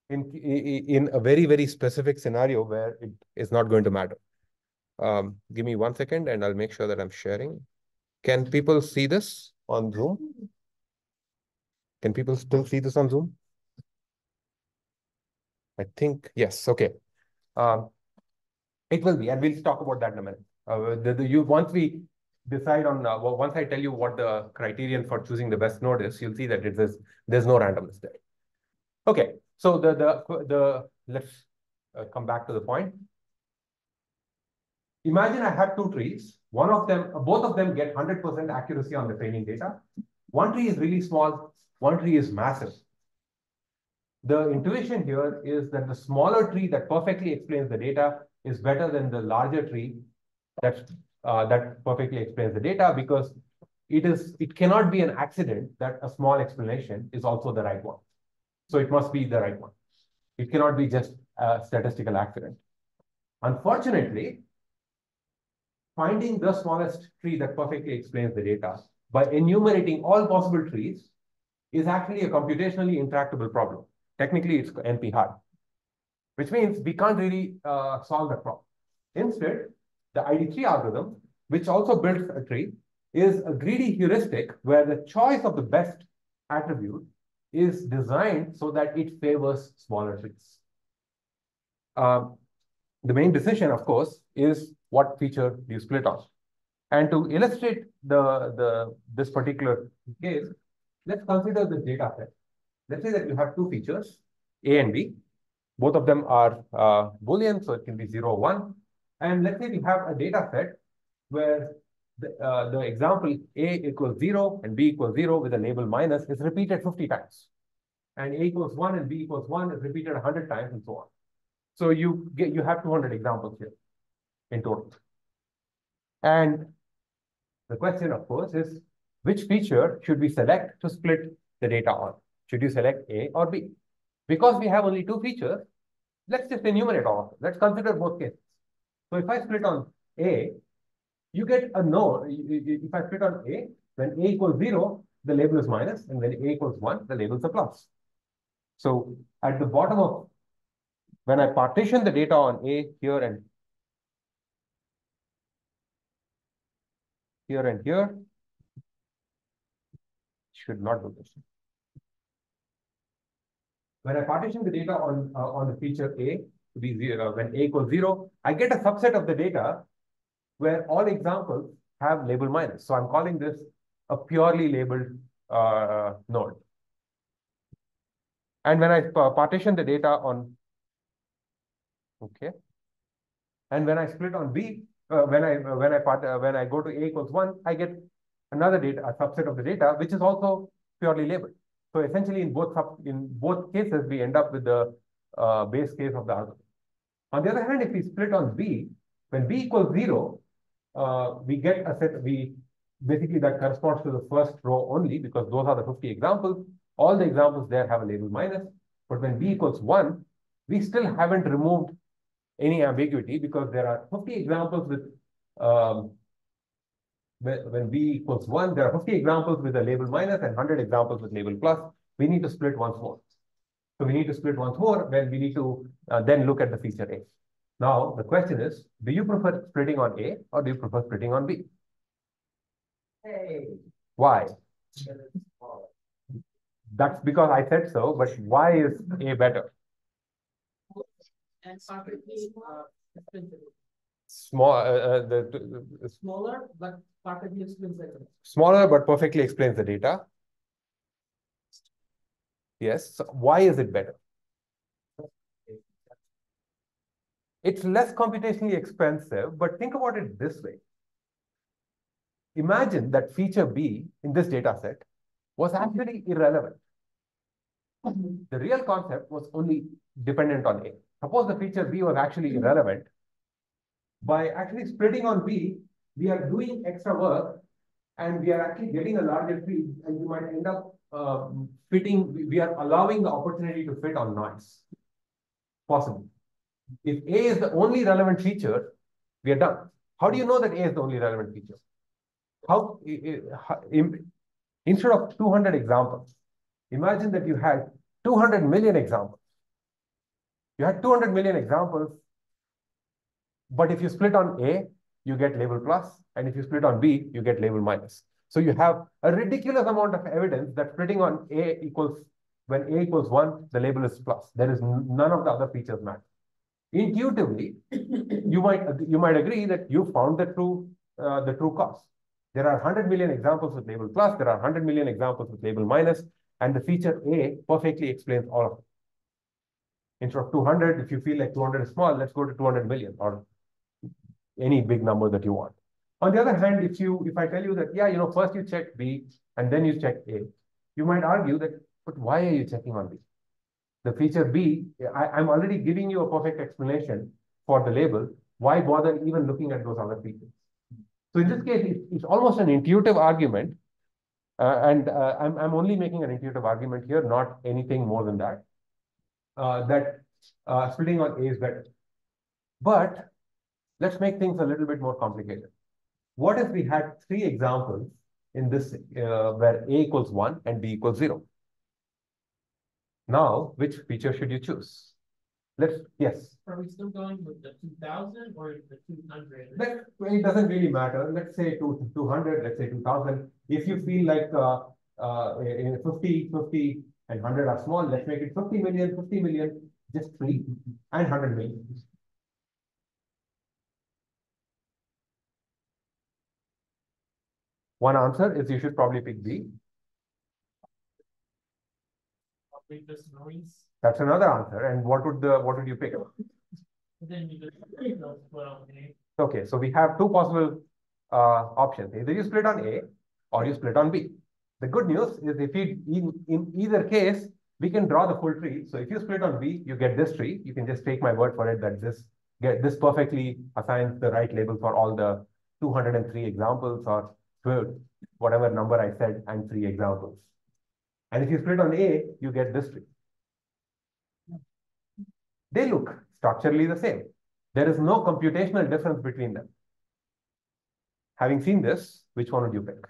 in, in a very, very specific scenario where it is not going to matter. Um, give me one second and I'll make sure that I'm sharing. Can people see this on Zoom? Can people still see this on Zoom? I think, yes, okay. Um, it will be, and we'll talk about that in a minute. Uh, the, the, you, once we decide on, uh, well, once I tell you what the criterion for choosing the best node is, you'll see that it is, there's no randomness there. Okay, so the, the, the, let's uh, come back to the point. Imagine I have two trees. One of them, both of them get 100% accuracy on the training data. One tree is really small, one tree is massive. The intuition here is that the smaller tree that perfectly explains the data is better than the larger tree that, uh, that perfectly explains the data because it is it cannot be an accident that a small explanation is also the right one. So it must be the right one. It cannot be just a statistical accident. Unfortunately, finding the smallest tree that perfectly explains the data by enumerating all possible trees is actually a computationally intractable problem. Technically, it's NP hard, which means we can't really uh, solve that problem. Instead, the ID3 algorithm, which also builds a tree, is a greedy heuristic where the choice of the best attribute is designed so that it favors smaller trees. Um, the main decision, of course, is what feature do you split on. And to illustrate the, the this particular case, let's consider the data set. Let's say that you have two features, A and B. Both of them are uh, Boolean, so it can be 0, 1. And let's say we have a data set where the, uh, the example A equals 0 and B equals 0 with a label minus is repeated 50 times. And A equals 1 and B equals 1 is repeated 100 times and so on. So you get you have 200 examples here in total. And the question, of course, is which feature should we select to split the data on? Should you select A or B? Because we have only two features, let's just enumerate all. Let's consider both cases. So if I split on A, you get a no. If I split on A, when A equals zero, the label is minus, and when A equals one, the label is a plus. So at the bottom of, when I partition the data on A here and here and here, should not do this. When I partition the data on, uh, on the feature A to be zero, when A equals zero, I get a subset of the data where all examples have label minus. So I'm calling this a purely labeled uh, node. And when I partition the data on, okay, and when I split on B, uh, when I when I part uh, when I go to A equals one, I get another data, a subset of the data, which is also purely labeled. So essentially, in both sub, in both cases, we end up with the uh, base case of the algorithm. On the other hand, if we split on B, when B equals zero, uh, we get a set. We basically that corresponds to the first row only because those are the 50 examples. All the examples there have a label minus. But when B equals one, we still haven't removed any ambiguity because there are 50 examples with um, when b equals 1, there are 50 examples with a label minus and 100 examples with label plus. We need to split once more. So we need to split once more when we need to uh, then look at the feature A. Now, the question is, do you prefer splitting on A or do you prefer splitting on B? Hey. Why? That's because I said so, but why is A better? And perfectly uh, Small, uh, uh, the, the, smaller, but perfectly explains the data. Smaller, but perfectly explains the data. Yes. So why is it better? It's less computationally expensive, but think about it this way. Imagine that feature B in this data set was actually irrelevant. The real concept was only dependent on A. Suppose the feature B was actually irrelevant. By actually splitting on B, we are doing extra work and we are actually getting a larger tree and we might end up uh, fitting, we are allowing the opportunity to fit on noise. Possible. If A is the only relevant feature, we are done. How do you know that A is the only relevant feature? How, instead of 200 examples, imagine that you had 200 million examples. You had 200 million examples, but if you split on A, you get label plus, and if you split on B, you get label minus. So you have a ridiculous amount of evidence that splitting on A equals, when A equals one, the label is plus. There is none of the other features matter. Intuitively, you might you might agree that you found the true uh, the true cause. There are 100 million examples with label plus, there are 100 million examples with label minus, and the feature A perfectly explains all of it. Instead of 200, if you feel like 200 is small, let's go to 200 million or any big number that you want. On the other hand, if you if I tell you that, yeah, you know, first you check B and then you check A, you might argue that, but why are you checking on B? The feature B, I, I'm already giving you a perfect explanation for the label. Why bother even looking at those other features? So in this case, it's, it's almost an intuitive argument. Uh, and uh, I'm, I'm only making an intuitive argument here, not anything more than that. Uh, that uh, splitting on A is better. But Let's make things a little bit more complicated. What if we had three examples in this uh, where A equals 1 and B equals 0? Now, which feature should you choose? Let's, yes. Are we still going with the 2000 or the 200? Let, it doesn't really matter. Let's say two, 200, let's say 2000. If you feel like uh, uh, 50, 50, and 100 are small, let's make it 50 million, 50 million, just three, and 100 million. One answer is you should probably pick B. That's another answer. And what would the what would you pick? Okay, so we have two possible uh, options. Either you split on A or you split on B. The good news is if you in, in either case, we can draw the full tree. So if you split on B, you get this tree. You can just take my word for it that this get this perfectly assigns the right label for all the 203 examples or whatever number I said and three examples. And if you split on A, you get this tree. They look structurally the same. There is no computational difference between them. having seen this, which one would you pick?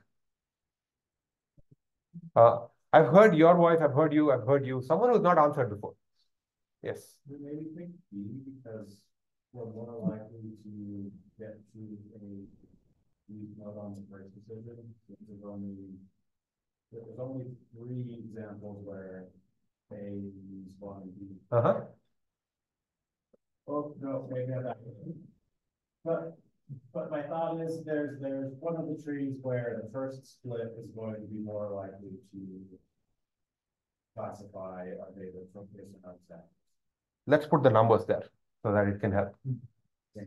Uh, I've heard your voice, I've heard you, I've heard you, someone who's not answered before. Yes. Maybe pick B because we're more likely to get to a node on the first decision. There's only, there's only three examples where A is one B. Uh-huh. Oh, no, maybe not. But, but my thought is there's, there's one of the trees where the first split is going to be more likely to classify our data from this and outside. Let's put the numbers there so that it can help. Do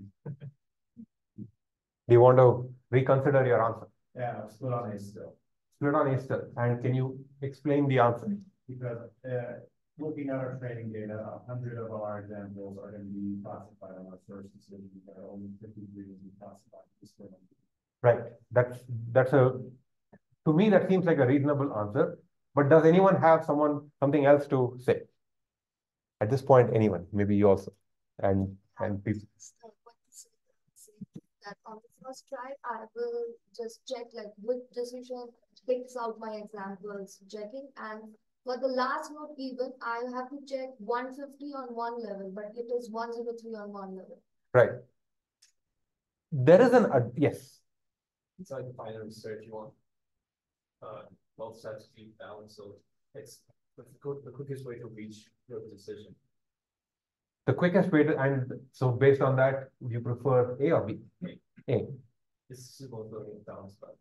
you want to reconsider your answer? Yeah, split on A still. Split on A still, and can you explain the answer? Because, uh, looking at our training data, a hundred of our examples are gonna be classified on our first decision, but only fifty-three will be classified. Right, that's, that's a, to me, that seems like a reasonable answer. But does anyone have someone, something else to say? At this point, anyone, maybe you also, and, and people. So what is it, say That on the first try, I will just check like which decision picks out my examples checking and for the last node even, I have to check one fifty on one level, but it is one zero three on one level. Right. There is an, uh, yes, inside the binary search, you want uh, both sets to be balanced, so it's the quick- the quickest way to reach your decision. the quickest way to, and so based on that, would you prefer A or B? A, This is both learning balance, but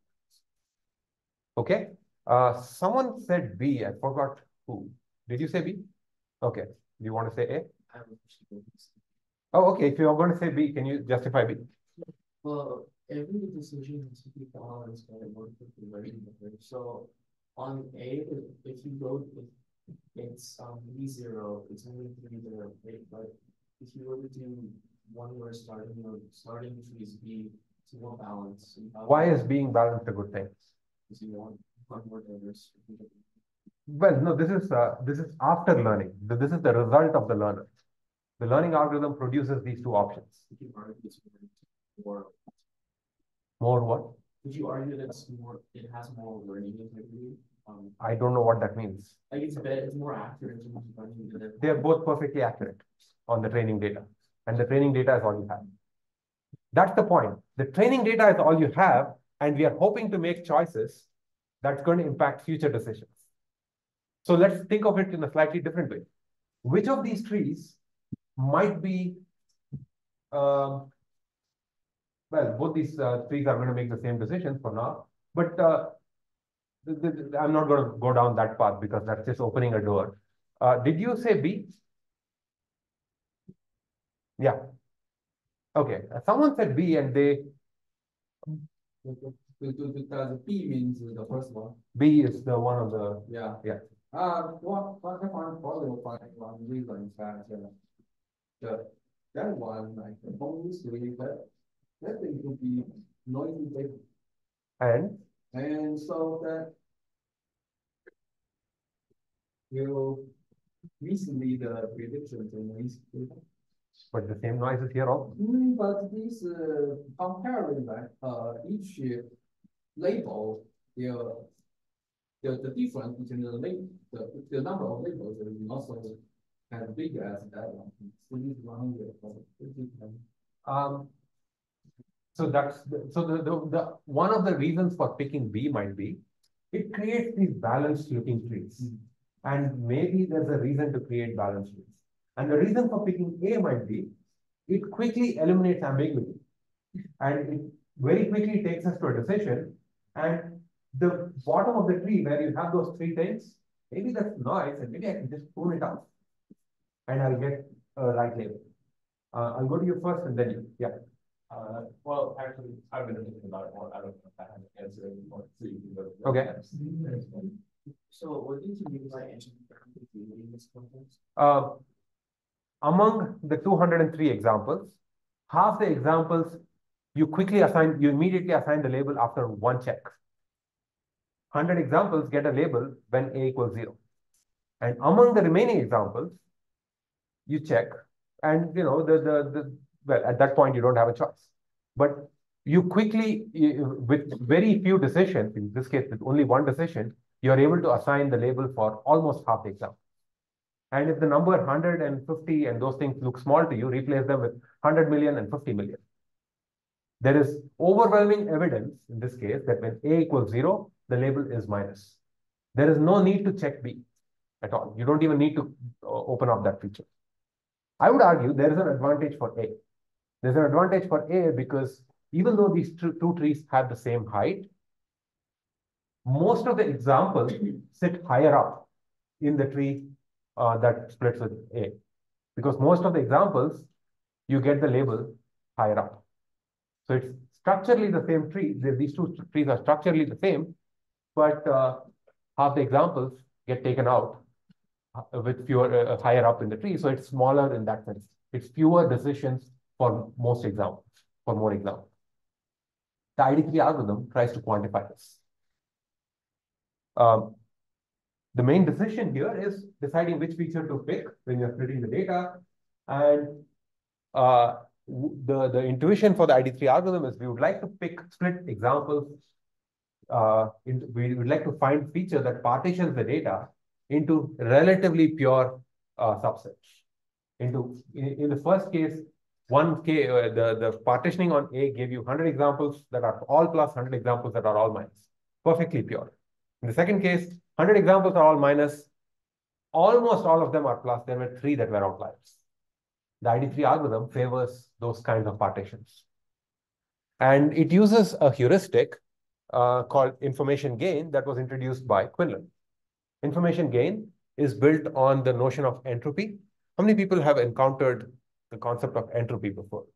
okay? Uh, someone said B, I forgot who. Did you say B? Okay, do you want to say A? I would actually go with this. Oh, okay, if you're going to say B, can you justify B? Well, every decision has to be balanced by variables. So on A, if, if you go with it's um B zero, it's only three there, right? But if you were to do one where starting node, starting tree is B, it's more balanced. you Why is being balanced a good thing? Because you want one more diverse. Well, no, this is, uh, this is after learning. This is the result of the learner. The learning algorithm produces these two options. Would you argue it's more, More what? would you argue that it's more, it has more learning integrity? Um, I don't know what that means. like it's better, it's more accurate in terms of learning than. They are both perfectly accurate on the training data. And the training data is all you have. That's the point. The training data is all you have, and we are hoping to make choices that's going to impact future decisions. So let's think of it in a slightly different way. Which of these trees might be, um, well, both these uh, trees are going to make the same decision for now, but uh, I'm not going to go down that path because that's just opening a door. Uh, did you say B? Yeah. Okay, uh, someone said B and they, Because B means the first one. B is the one of the, Yeah. Yeah. Uh, what, what I find probably find one reason is that, uh, the, that one, like, the only three, that, that thing could be noisy, big, and and so that will mislead the predictions and these. but the same noise is here also. Mm, but this, uh, comparing, like, uh, each label, the, the, the difference between the label, the, the number of labels is also as big as that one. So this one can- Um, so that's, the- so the, the, the, one of the reasons for picking B might be, it creates these balanced looking trees. And maybe there's a reason to create balanced trees. And the reason for picking A might be, it quickly eliminates ambiguity. And it very quickly takes us to a decision. And the bottom of the tree where you have those three things, maybe that's noise and maybe I can just prune it out. And I'll get a right label. Uh, I'll go to you first and then you, yeah. Uh, well, actually, I've been thinking about it more, I don't know if I have an answer anymore, so you can go. Okay. So what did you mean by ancient ambiguity in this context? Uh, among the two hundred and three examples, half the examples you quickly assign, you immediately assign the label after one check. Hundred examples get a label when A equals zero. And among the remaining examples, you check and you know, the, the, the, well, at that point, you don't have a choice. But you quickly, with very few decisions, in this case, with only one decision, you're able to assign the label for almost half the example. And if the number 150 and those things look small to you, replace them with 100 million and 50 million. There is overwhelming evidence in this case that when A equals zero, the label is minus. There is no need to check B at all. You don't even need to uh, open up that feature. I would argue there is an advantage for A. There's an advantage for A because even though these two, two trees have the same height, most of the examples sit higher up in the tree uh, that splits with A. Because most of the examples, you get the label higher up. So it's structurally the same tree. These two trees are structurally the same, but uh, half the examples get taken out uh, with fewer uh, higher up in the tree. So it's smaller in that sense. It's fewer decisions for most examples, for more examples. The ID3 algorithm tries to quantify this. Um, the main decision here is deciding which feature to pick when you're splitting the data. And uh, the, the intuition for the ID3 algorithm is we would like to pick split examples. Uh, in, we would like to find feature that partitions the data into relatively pure uh, subsets. Into in, in the first case, one K, uh, the, the partitioning on A gave you 100 examples that are all plus 100 examples that are all minus, perfectly pure. In the second case, 100 examples are all minus. Almost all of them are plus. There were three that were outliers. The ID3 algorithm favors those kinds of partitions. And it uses a heuristic uh, called information gain that was introduced by Quinlan. Information gain is built on the notion of entropy. How many people have encountered the concept of entropy before?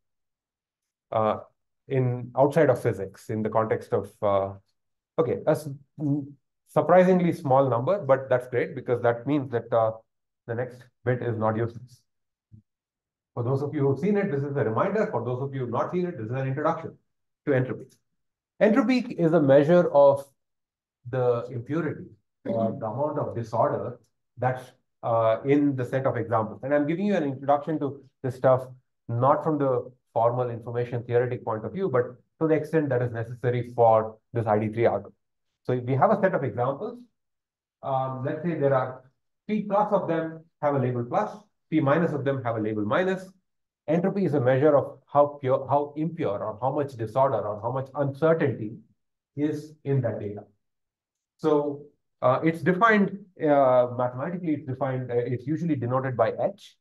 Uh, in outside of physics, in the context of uh, okay, a mm, surprisingly small number, but that's great because that means that uh, the next bit is not useless. For those of you who've seen it, this is a reminder. For those of you who've not seen it, this is an introduction to entropy. Entropy is a measure of the impurity or the amount of disorder that's uh, in the set of examples. And I'm giving you an introduction to this stuff, not from the formal information theoretic point of view, but to the extent that is necessary for this ID3 algorithm. So if we have a set of examples, um, let's say there are P plus of them have a label plus, P minus of them have a label minus. Entropy is a measure of how pure, how impure, or how much disorder, or how much uncertainty is in that data. So uh, it's defined uh, mathematically. It's defined. Uh, it's usually denoted by h.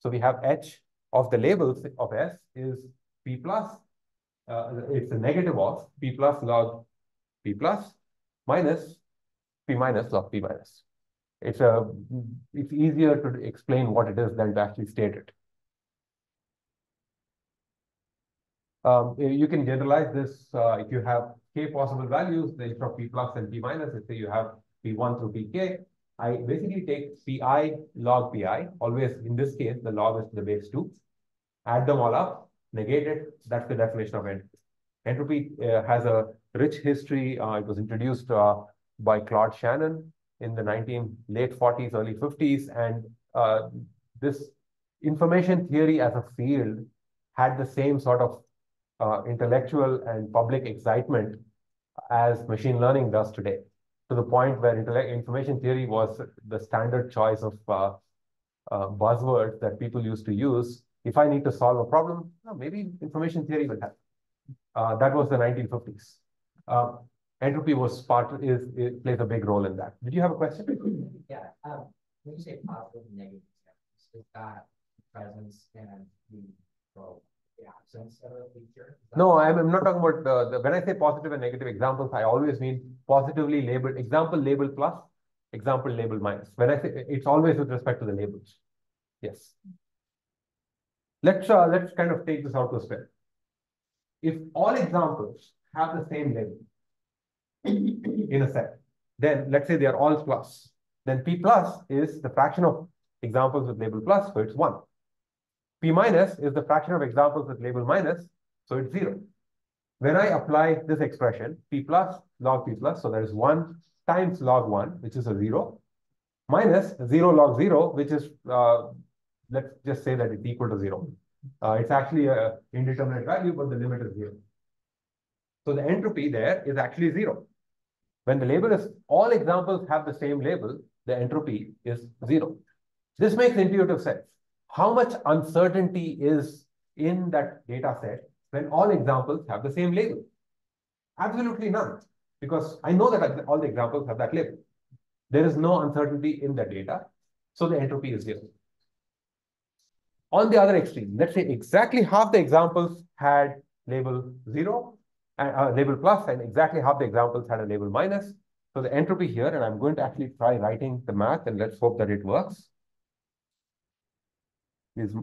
So we have h of the labels of s is p plus. Uh, it's a negative of p plus log p plus minus p minus log p minus. It's a it's easier to explain what it is than to actually state it. Um, you can generalize this uh, if you have k possible values, the of p plus and p minus, let's say you have p1 through pk. I basically take pi log pi, always in this case, the log is the base 2. Add them all up, negate it. That's the definition of entropy. Entropy uh, has a rich history. Uh, it was introduced uh, by Claude Shannon in the 19 late 40s, early 50s. And uh, this information theory as a field had the same sort of uh, intellectual and public excitement as machine learning does today, to the point where information theory was the standard choice of uh, uh, that people used to use. If I need to solve a problem, oh, maybe information theory will help. Uh, that was the 1950s. Entropy was part of is it plays a big role in that. Did you have a question? Yeah, um, when you say positive and negative examples, is that presence and the, well, the absence of a feature? No, I'm, I'm not talking about the, the, when I say positive and negative examples, I always mean positively labeled, example label plus, example label minus. When I say, it's always with respect to the labels. Yes. Let's, uh, let's kind of take this out to a step. If all examples have the same label in a set, then let's say they are all plus, then P plus is the fraction of examples with label plus, so it's one. P minus is the fraction of examples with label minus, so it's zero. When I apply this expression, P plus log P plus, so that is one times log one, which is a zero, minus zero log zero, which is, uh, let's just say that it's equal to zero. Uh, it's actually an indeterminate value, but the limit is zero. So the entropy there is actually zero. When the label is, all examples have the same label, the entropy is zero. This makes intuitive sense. How much uncertainty is in that data set when all examples have the same label? Absolutely none, because I know that all the examples have that label. There is no uncertainty in the data, so the entropy is zero. On the other extreme, let's say exactly half the examples had label zero, uh, label plus, and exactly half the examples had a label minus. So the entropy here, and I'm going to actually try writing the math, and let's hope that it works. Is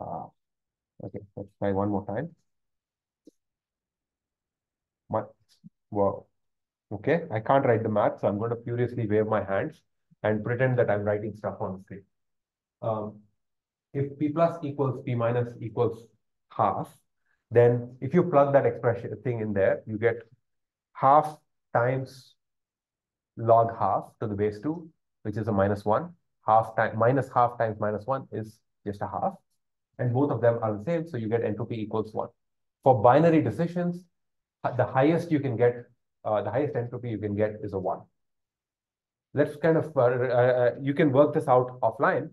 uh, okay, let's try one more time. My, wow. Okay, I can't write the math, so I'm going to furiously wave my hands and pretend that I'm writing stuff on the screen. Um, if p plus equals p minus equals half, then if you plug that expression thing in there, you get half times log half to the base 2, which is a minus 1. Half time minus half times minus 1 is just a half. And both of them are the same, so you get entropy equals 1. For binary decisions, the highest you can get, uh, the highest entropy you can get is a 1. Let's kind of, uh, uh, you can work this out offline,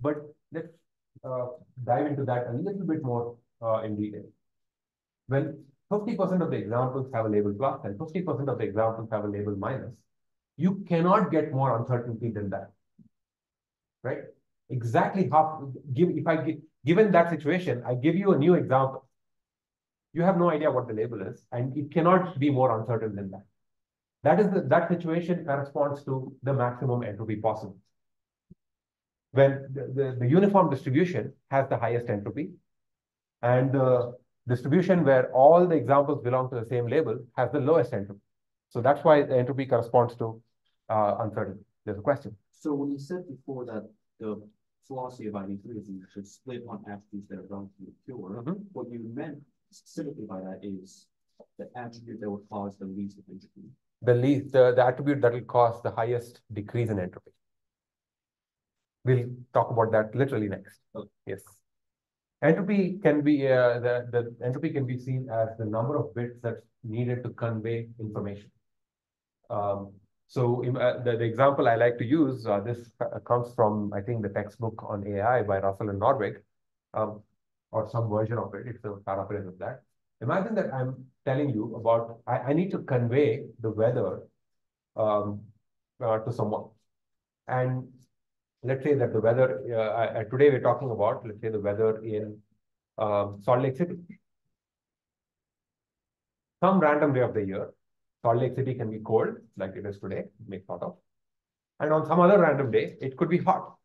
but let's uh, dive into that a little bit more uh, in detail. When 50% of the examples have a label plus and 50% of the examples have a label minus, you cannot get more uncertainty than that, right? Exactly half, give, if I give, given that situation, I give you a new example. You have no idea what the label is, and it cannot be more uncertain than that. That is the, that situation corresponds to the maximum entropy possible. When the, the, the uniform distribution has the highest entropy, and the distribution where all the examples belong to the same label has the lowest entropy. So that's why the entropy corresponds to uh, uncertainty. There's a question. So when you said before that the philosophy of ID3 is you should split on attributes that are relatively pure, mm -hmm. what you meant specifically by that is the attribute that would cause the least entropy. The least, the, the attribute that will cause the highest decrease in entropy. We'll talk about that literally next. Okay. Yes. Entropy can be uh, the, the entropy can be seen as the number of bits that's needed to convey information. Um, so uh, the, the example I like to use, uh, this comes from, I think, the textbook on AI by Russell and Norvig, um, or some version of it. It's a paraphrase of that. Imagine that I'm telling you about, I, I need to convey the weather um, uh, to someone. And let's say that the weather, uh, today we're talking about, let's say the weather in um, Salt Lake City. Some random day of the year, Salt Lake City can be cold, like it is today, make thought of. And on some other random day, it could be hot.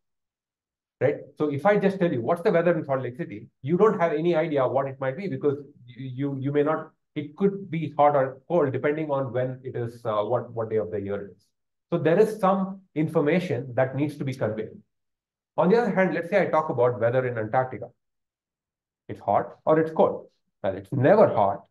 Right? So if I just tell you what's the weather in Salt Lake City, you don't have any idea what it might be because you you, you may not, it could be hot or cold depending on when it is, uh, what, what day of the year it is. So there is some information that needs to be conveyed. On the other hand, let's say I talk about weather in Antarctica. It's hot or it's cold. Well, it's never hot.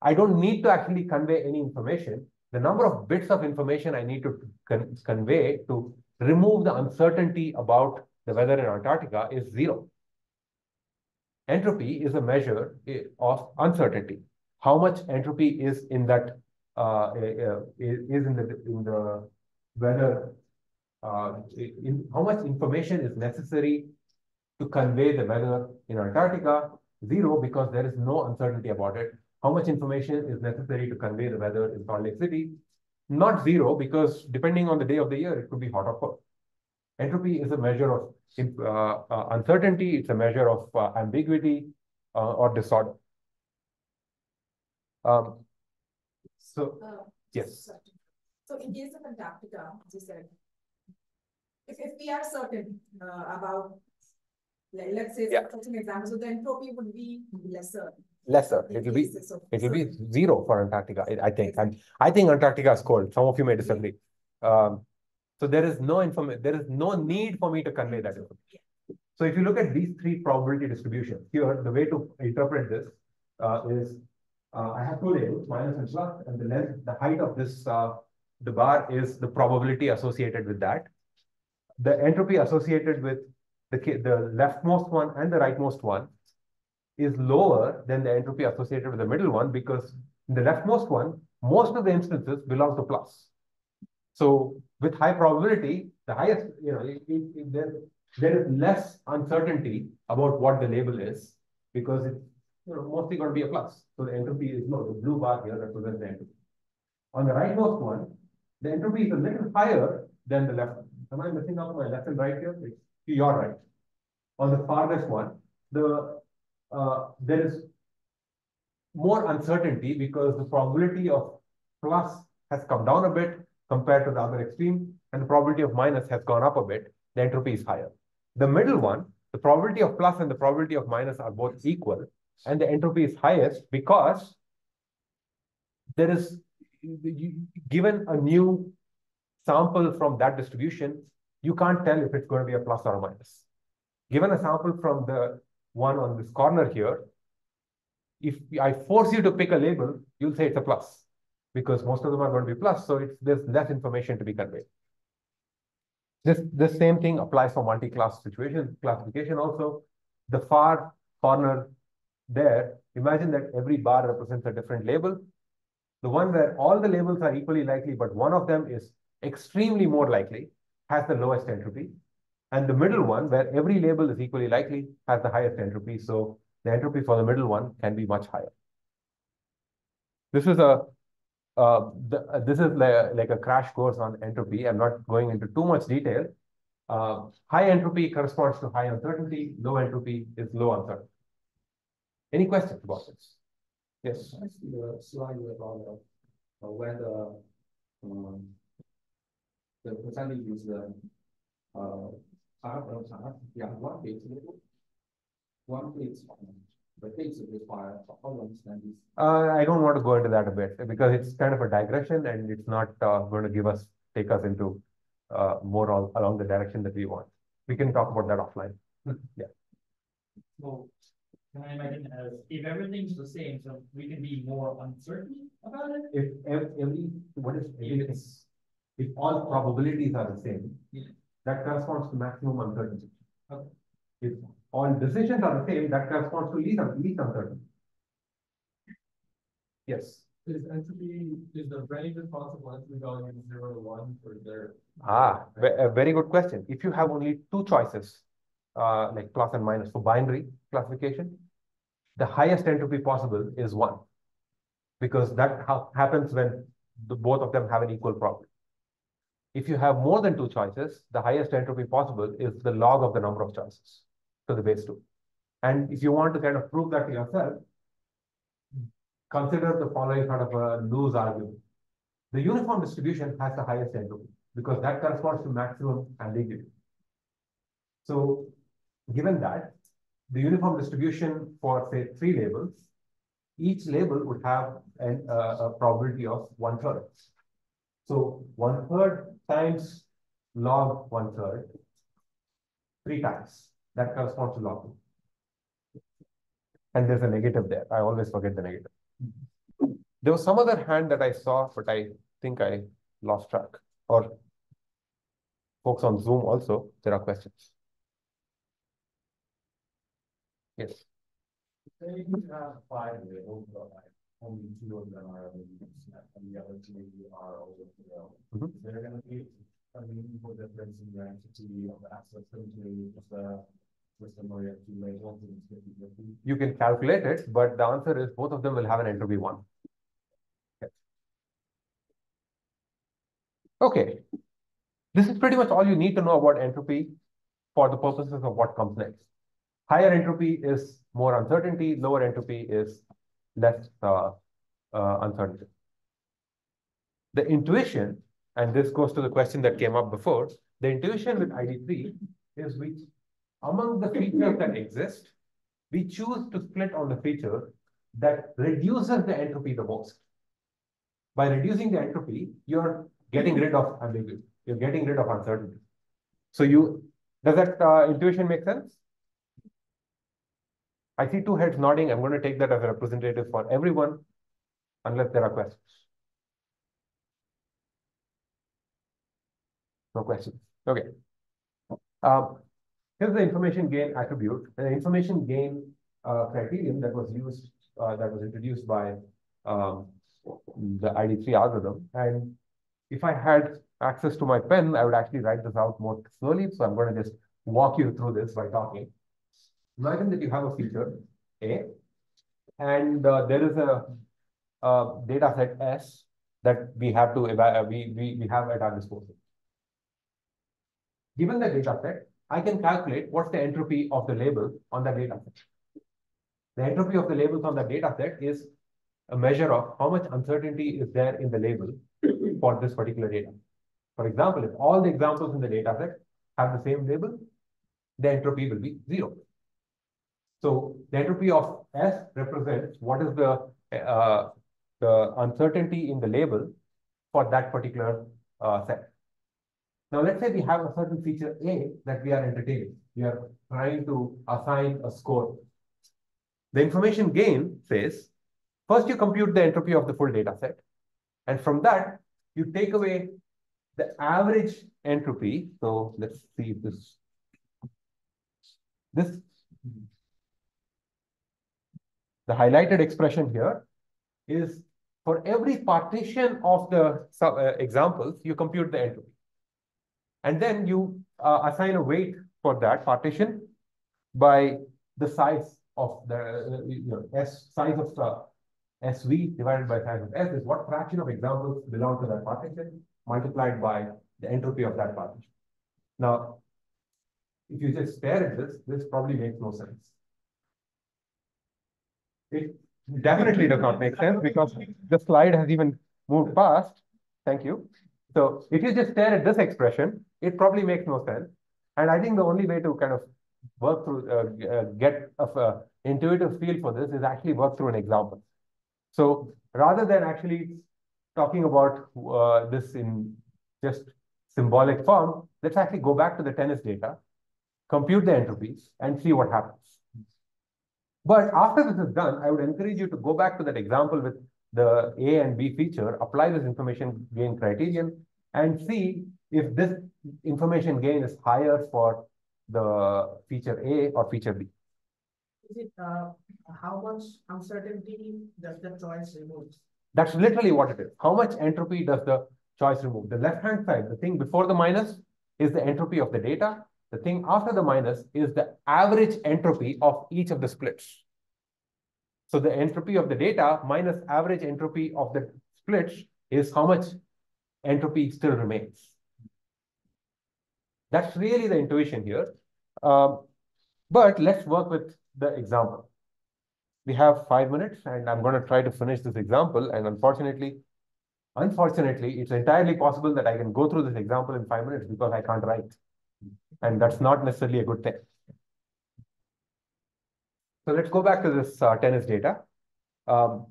I don't need to actually convey any information. The number of bits of information I need to con convey to remove the uncertainty about the weather in Antarctica is zero. Entropy is a measure eh, of uncertainty. How much entropy is in that uh, is in the in the whether uh, in how much information is necessary to convey the weather in Antarctica? Zero, because there is no uncertainty about it. How much information is necessary to convey the weather in Salt Lake City? Not zero, because depending on the day of the year, it could be hot or cold. Entropy is a measure of uh, uh, uncertainty. It's a measure of uh, ambiguity uh, or disorder. Um, so, Uh, yes. So in case of Antarctica, as you said, if, if we are certain uh, about, like, let's say, Yeah. such an example, so the entropy would be lesser. lesser. It'll be it'll be zero for Antarctica. I, think. I'm, I think Antarctica is cold. Some of you may disagree. Um, so there is no information. There is no need for me to convey that information. So if you look at these three probability distributions here, the way to interpret this uh, is uh, I have two labels, minus and plus, and the length, the height of this, uh, the bar is the probability associated with that. The entropy associated with the, the leftmost one and the rightmost one is lower than the entropy associated with the middle one because the leftmost one, most of the instances belong to plus. So with high probability, the highest, you know, there, there is less uncertainty about what the label is because it's mostly going to be a plus. So the entropy is low. The blue bar here represents the entropy. On the rightmost one, the entropy is a little higher than the left. Am I missing out my left and right here? It's to your right. On the farthest one, the uh, there is more uncertainty because the probability of plus has come down a bit compared to the other extreme, and the probability of minus has gone up a bit. The entropy is higher. The middle one, the probability of plus and the probability of minus are both equal, and the entropy is highest because there is given a new sample from that distribution, you can't tell if it's going to be a plus or a minus. Given a sample from the one on this corner here, if I force you to pick a label, you'll say it's a plus because most of them are going to be plus. So it's there's less information to be conveyed. This, this same thing applies for multi-class situation classification also. The far corner there, imagine that every bar represents a different label. The one where all the labels are equally likely, but one of them is extremely more likely, has the lowest entropy. And the middle one, where every label is equally likely, has the highest entropy. So the entropy for the middle one can be much higher. This is a uh, the, uh, this is like, like a crash course on entropy. I'm not going into too much detail. Uh, high entropy corresponds to high uncertainty. Low entropy is low uncertainty. Any questions about this? Yes. I see the slide about uh, whether um, the percentage is uh, of half, yeah, one bit one bit the bits required. How do understand this? Uh, I don't want to go into that a bit because it's kind of a digression and it's not uh, going to give us take us into uh, more all, along the direction that we want. We can talk about that offline. yeah. So can I imagine as if everything's the same, so we can be more uncertain about it? If every what is everything? If all probabilities are the same, yeah. that corresponds to maximum uncertainty. Okay. If all decisions are the same, that corresponds to least, least uncertainty. Yes. Is entropy, is the range of possible entropy value zero to one for their? Ah, a very good question. If you have only two choices, uh, like plus and minus for binary classification, the highest entropy possible is one, because that ha happens when the, both of them have an equal probability. If you have more than two choices, the highest entropy possible is the log of the number of choices to the base 2. And if you want to kind of prove that to yourself, consider the following kind of a loose argument. The uniform distribution has the highest entropy because that corresponds to maximum ambiguity. So given that, the uniform distribution for say three labels, each label would have an, uh, a probability of one third. So one third times log one third, three times. That corresponds to log 2. And there's a negative there. I always forget the negative. There was some other hand that I saw, but I think I lost track. Or folks on Zoom also, there are questions. Yes. You have five labels, but only two of them are the other two are going to be a meaningful difference in of access you can calculate it, but the answer is both of them will have an entropy one. Okay. This is pretty much all you need to know about entropy for the purposes of what comes next. Higher entropy is more uncertainty, lower entropy is less uh, uh, uncertainty. The intuition, and this goes to the question that came up before, the intuition with ID3 is we among the features that exist, we choose to split on the feature that reduces the entropy the most. By reducing the entropy, you're getting rid of ambiguity. You're getting rid of uncertainty. So you, does that uh, intuition make sense? I see two heads nodding. I'm going to take that as a representative for everyone, unless there are questions. No questions. Okay. Um, Here's the information gain attribute. The information gain uh, criterion that was used, uh, that was introduced by um, the ID3 algorithm. And if I had access to my pen, I would actually write this out more slowly. So I'm going to just walk you through this by talking. Imagine that you have a feature A, and uh, there is a, a data set S that we have to we, we, we have at our disposal. Given the data set, I can calculate what's the entropy of the label on the data set. The entropy of the labels on the data set is a measure of how much uncertainty is there in the label for this particular data. For example, if all the examples in the data set have the same label, the entropy will be zero. So the entropy of S represents what is the uh, the uncertainty in the label for that particular uh, set. Now, let's say we have a certain feature A that we are entertaining. We are trying to assign a score. The information gain says, first you compute the entropy of the full data set. And from that, you take away the average entropy. So let's see if this, this, the highlighted expression here is for every partition of the uh, examples, you compute the entropy. And then you uh, assign a weight for that partition by the size of the you know, S size of uh, SV divided by size of S is what fraction of examples belong to that partition multiplied by the entropy of that partition. Now, if you just stare at this, this probably makes no sense. It definitely does not make sense because the slide has even moved past. Thank you. So if you just stare at this expression, it probably makes no sense. And I think the only way to kind of work through, uh, uh, get a uh, intuitive feel for this is actually work through an example. So rather than actually talking about uh, this in just symbolic form, let's actually go back to the tennis data, compute the entropies, and see what happens. But after this is done, I would encourage you to go back to that example with the A and B feature, apply this information gain criterion, and see if this information gain is higher for the feature A or feature B. Is it uh, how much uncertainty does the choice remove? That's literally what it is. How much entropy does the choice remove? The left-hand side, the thing before the minus is the entropy of the data. The thing after the minus is the average entropy of each of the splits. So the entropy of the data minus average entropy of the splits is how much entropy still remains. That's really the intuition here. Um, but let's work with the example. We have five minutes and I'm going to try to finish this example. And unfortunately, unfortunately, it's entirely possible that I can go through this example in five minutes because I can't write. And that's not necessarily a good thing. So let's go back to this uh, tennis data. Um,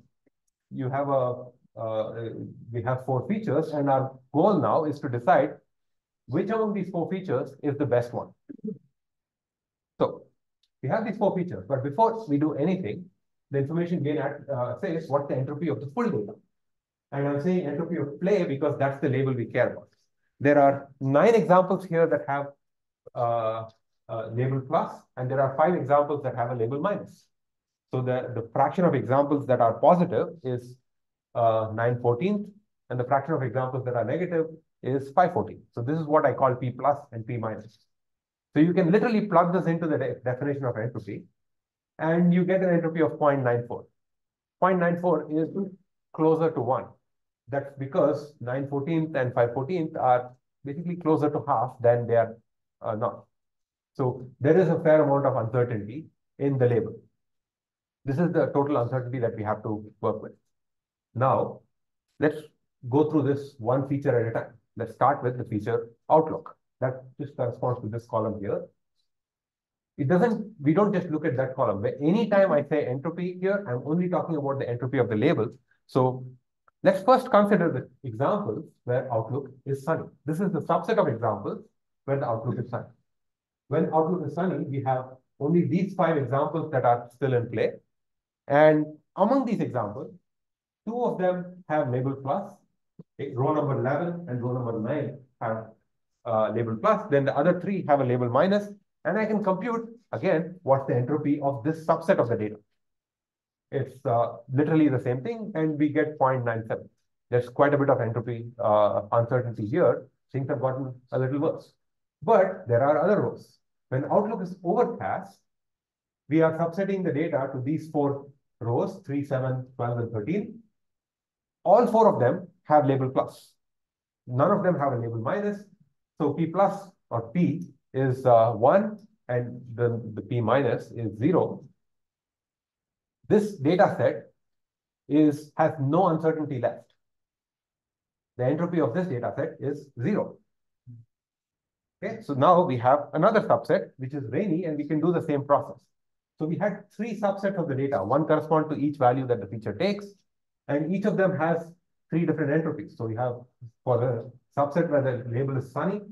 you have a, uh, we have four features and our goal now is to decide which among these four features is the best one. So we have these four features, but before we do anything, the information gain uh, says what's the entropy of the full data. And I'm saying entropy of play because that's the label we care about. There are nine examples here that have label plus, and there are five examples that have a label minus. So the, the fraction of examples that are positive is uh, 9 14th, and the fraction of examples that are negative is 5 14. So this is what I call P plus and P minus. So you can literally plug this into the de definition of entropy, and you get an entropy of 0.94. 0.94 is closer to 1. That's because 9 14th and 5 14th are basically closer to half than they are uh, not. So there is a fair amount of uncertainty in the label. This is the total uncertainty that we have to work with. Now, let's go through this one feature at a time. Let's start with the feature outlook. That just corresponds to this column here. It doesn't, we don't just look at that column. Anytime I say entropy here, I'm only talking about the entropy of the label. So let's first consider the examples where outlook is sunny. This is the subset of examples where the outlook is sunny. When outlook is sunny, we have only these five examples that are still in play. And among these examples, two of them have label plus, row number 11 and row number 9 have uh, label plus, then the other three have a label minus. minus, And I can compute, again, what's the entropy of this subset of the data. It's uh, literally the same thing, and we get 0.97. There's quite a bit of entropy uh, uncertainty here. Things have gotten a little worse. But there are other rows. When Outlook is overcast, we are subsetting the data to these four rows, 3, 7, 12, and 13. All four of them have label plus. None of them have a label minus. So P plus or P is uh, 1 and the, the P minus is 0. This data set is has no uncertainty left. The entropy of this data set is 0. Okay, so now we have another subset, which is rainy, and we can do the same process. So we had three subsets of the data. One correspond to each value that the feature takes, and each of them has three different entropies. So we have for the subset where the label is sunny,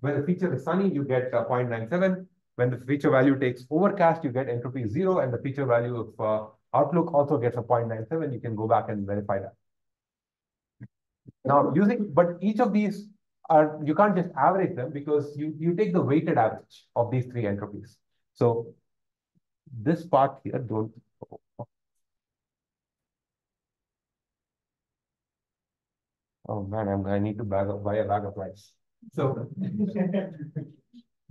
when the feature is sunny, you get uh, 0.97. When the feature value takes overcast, you get entropy zero, and the feature value of uh, Outlook also gets a 0.97. You can go back and verify that. Now using, but each of these are, you can't just average them because you, you take the weighted average of these three entropies. So this part here, don't. Oh man, I'm, I need to bag of, buy a bag of rice. So *laughs* the,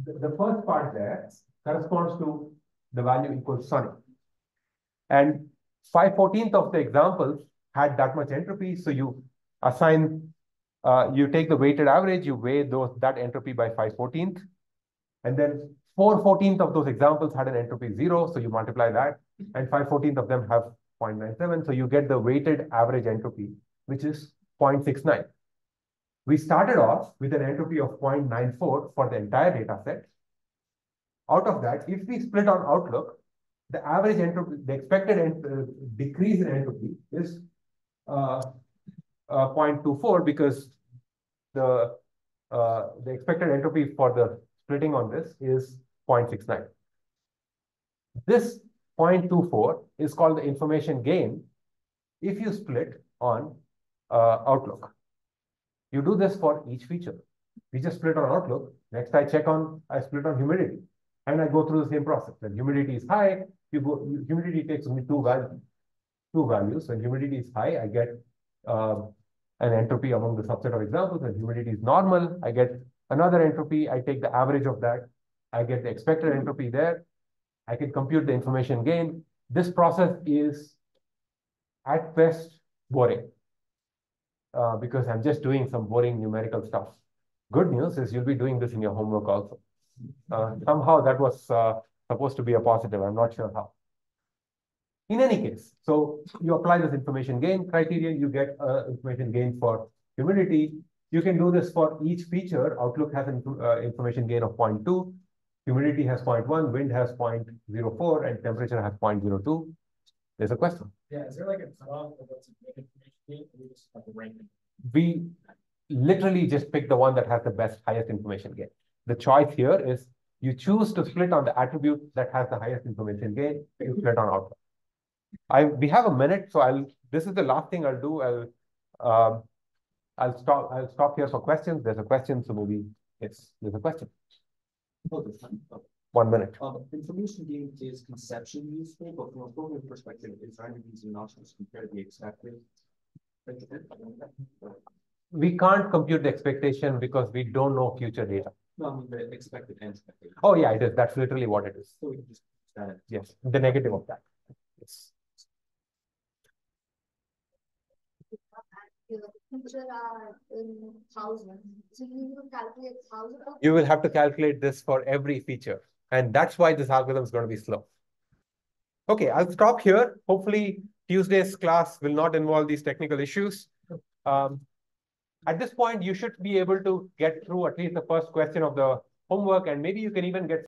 the first part there corresponds to the value equals sunny. And 5 14th of the examples had that much entropy. So you assign, uh, you take the weighted average, you weigh those that entropy by 5 14th. And then 4 14th of those examples had an entropy zero. So you multiply that. And 5 14th of them have 0.97. So you get the weighted average entropy, which is 0.69. We started off with an entropy of 0.94 for the entire data set. Out of that, if we split on Outlook, the average entropy, the expected ent uh, decrease in entropy is uh, uh, 0.24 because the uh, the expected entropy for the splitting on this is 0.69. This 0.24 is called the information gain if you split on uh, Outlook. You do this for each feature. We just split on Outlook. Next, I check on, I split on humidity. And I go through the same process. When humidity is high, you go, humidity takes only two values. Two values. When humidity is high, I get uh, an entropy among the subset of examples. When humidity is normal, I get another entropy. I take the average of that. I get the expected entropy there. I can compute the information gain. This process is at best boring uh, because I'm just doing some boring numerical stuff. Good news is you'll be doing this in your homework also. Uh, somehow that was uh, supposed to be a positive. I'm not sure how. In any case, so you apply this information gain criterion, you get uh, information gain for humidity. You can do this for each feature. Outlook has an uh, information gain of 0.2, humidity has 0.1, wind has 0.04, and temperature has 0.02. There's a question. Yeah, is there like a cutoff of what's a information gain, or we just have to rank them? We literally just pick the one that has the best, highest information gain. The choice here is you choose to split on the attribute that has the highest information gain, you split on Outlook. I we have a minute, so I'll this is the last thing I'll do. I'll um I'll stop I'll stop here for questions. There's a question, so maybe it's there's a question. One minute. Um, information gain is conceptually useful, but from a program perspective, it's trying to use notches compare the expected. We can't compute the expectation because we don't know future data. No, I mean the expected and expected. Oh yeah, it is. That's literally what it is. So we can just that. Yes, the negative of that. Yes. Your feature are in thousands, so you will calculate thousand of. You will have to calculate this for every feature. And that's why this algorithm is going to be slow. Okay, I'll stop here. Hopefully Tuesday's class will not involve these technical issues. Um, at this point, you should be able to get through at least the first question of the homework, and maybe you can even get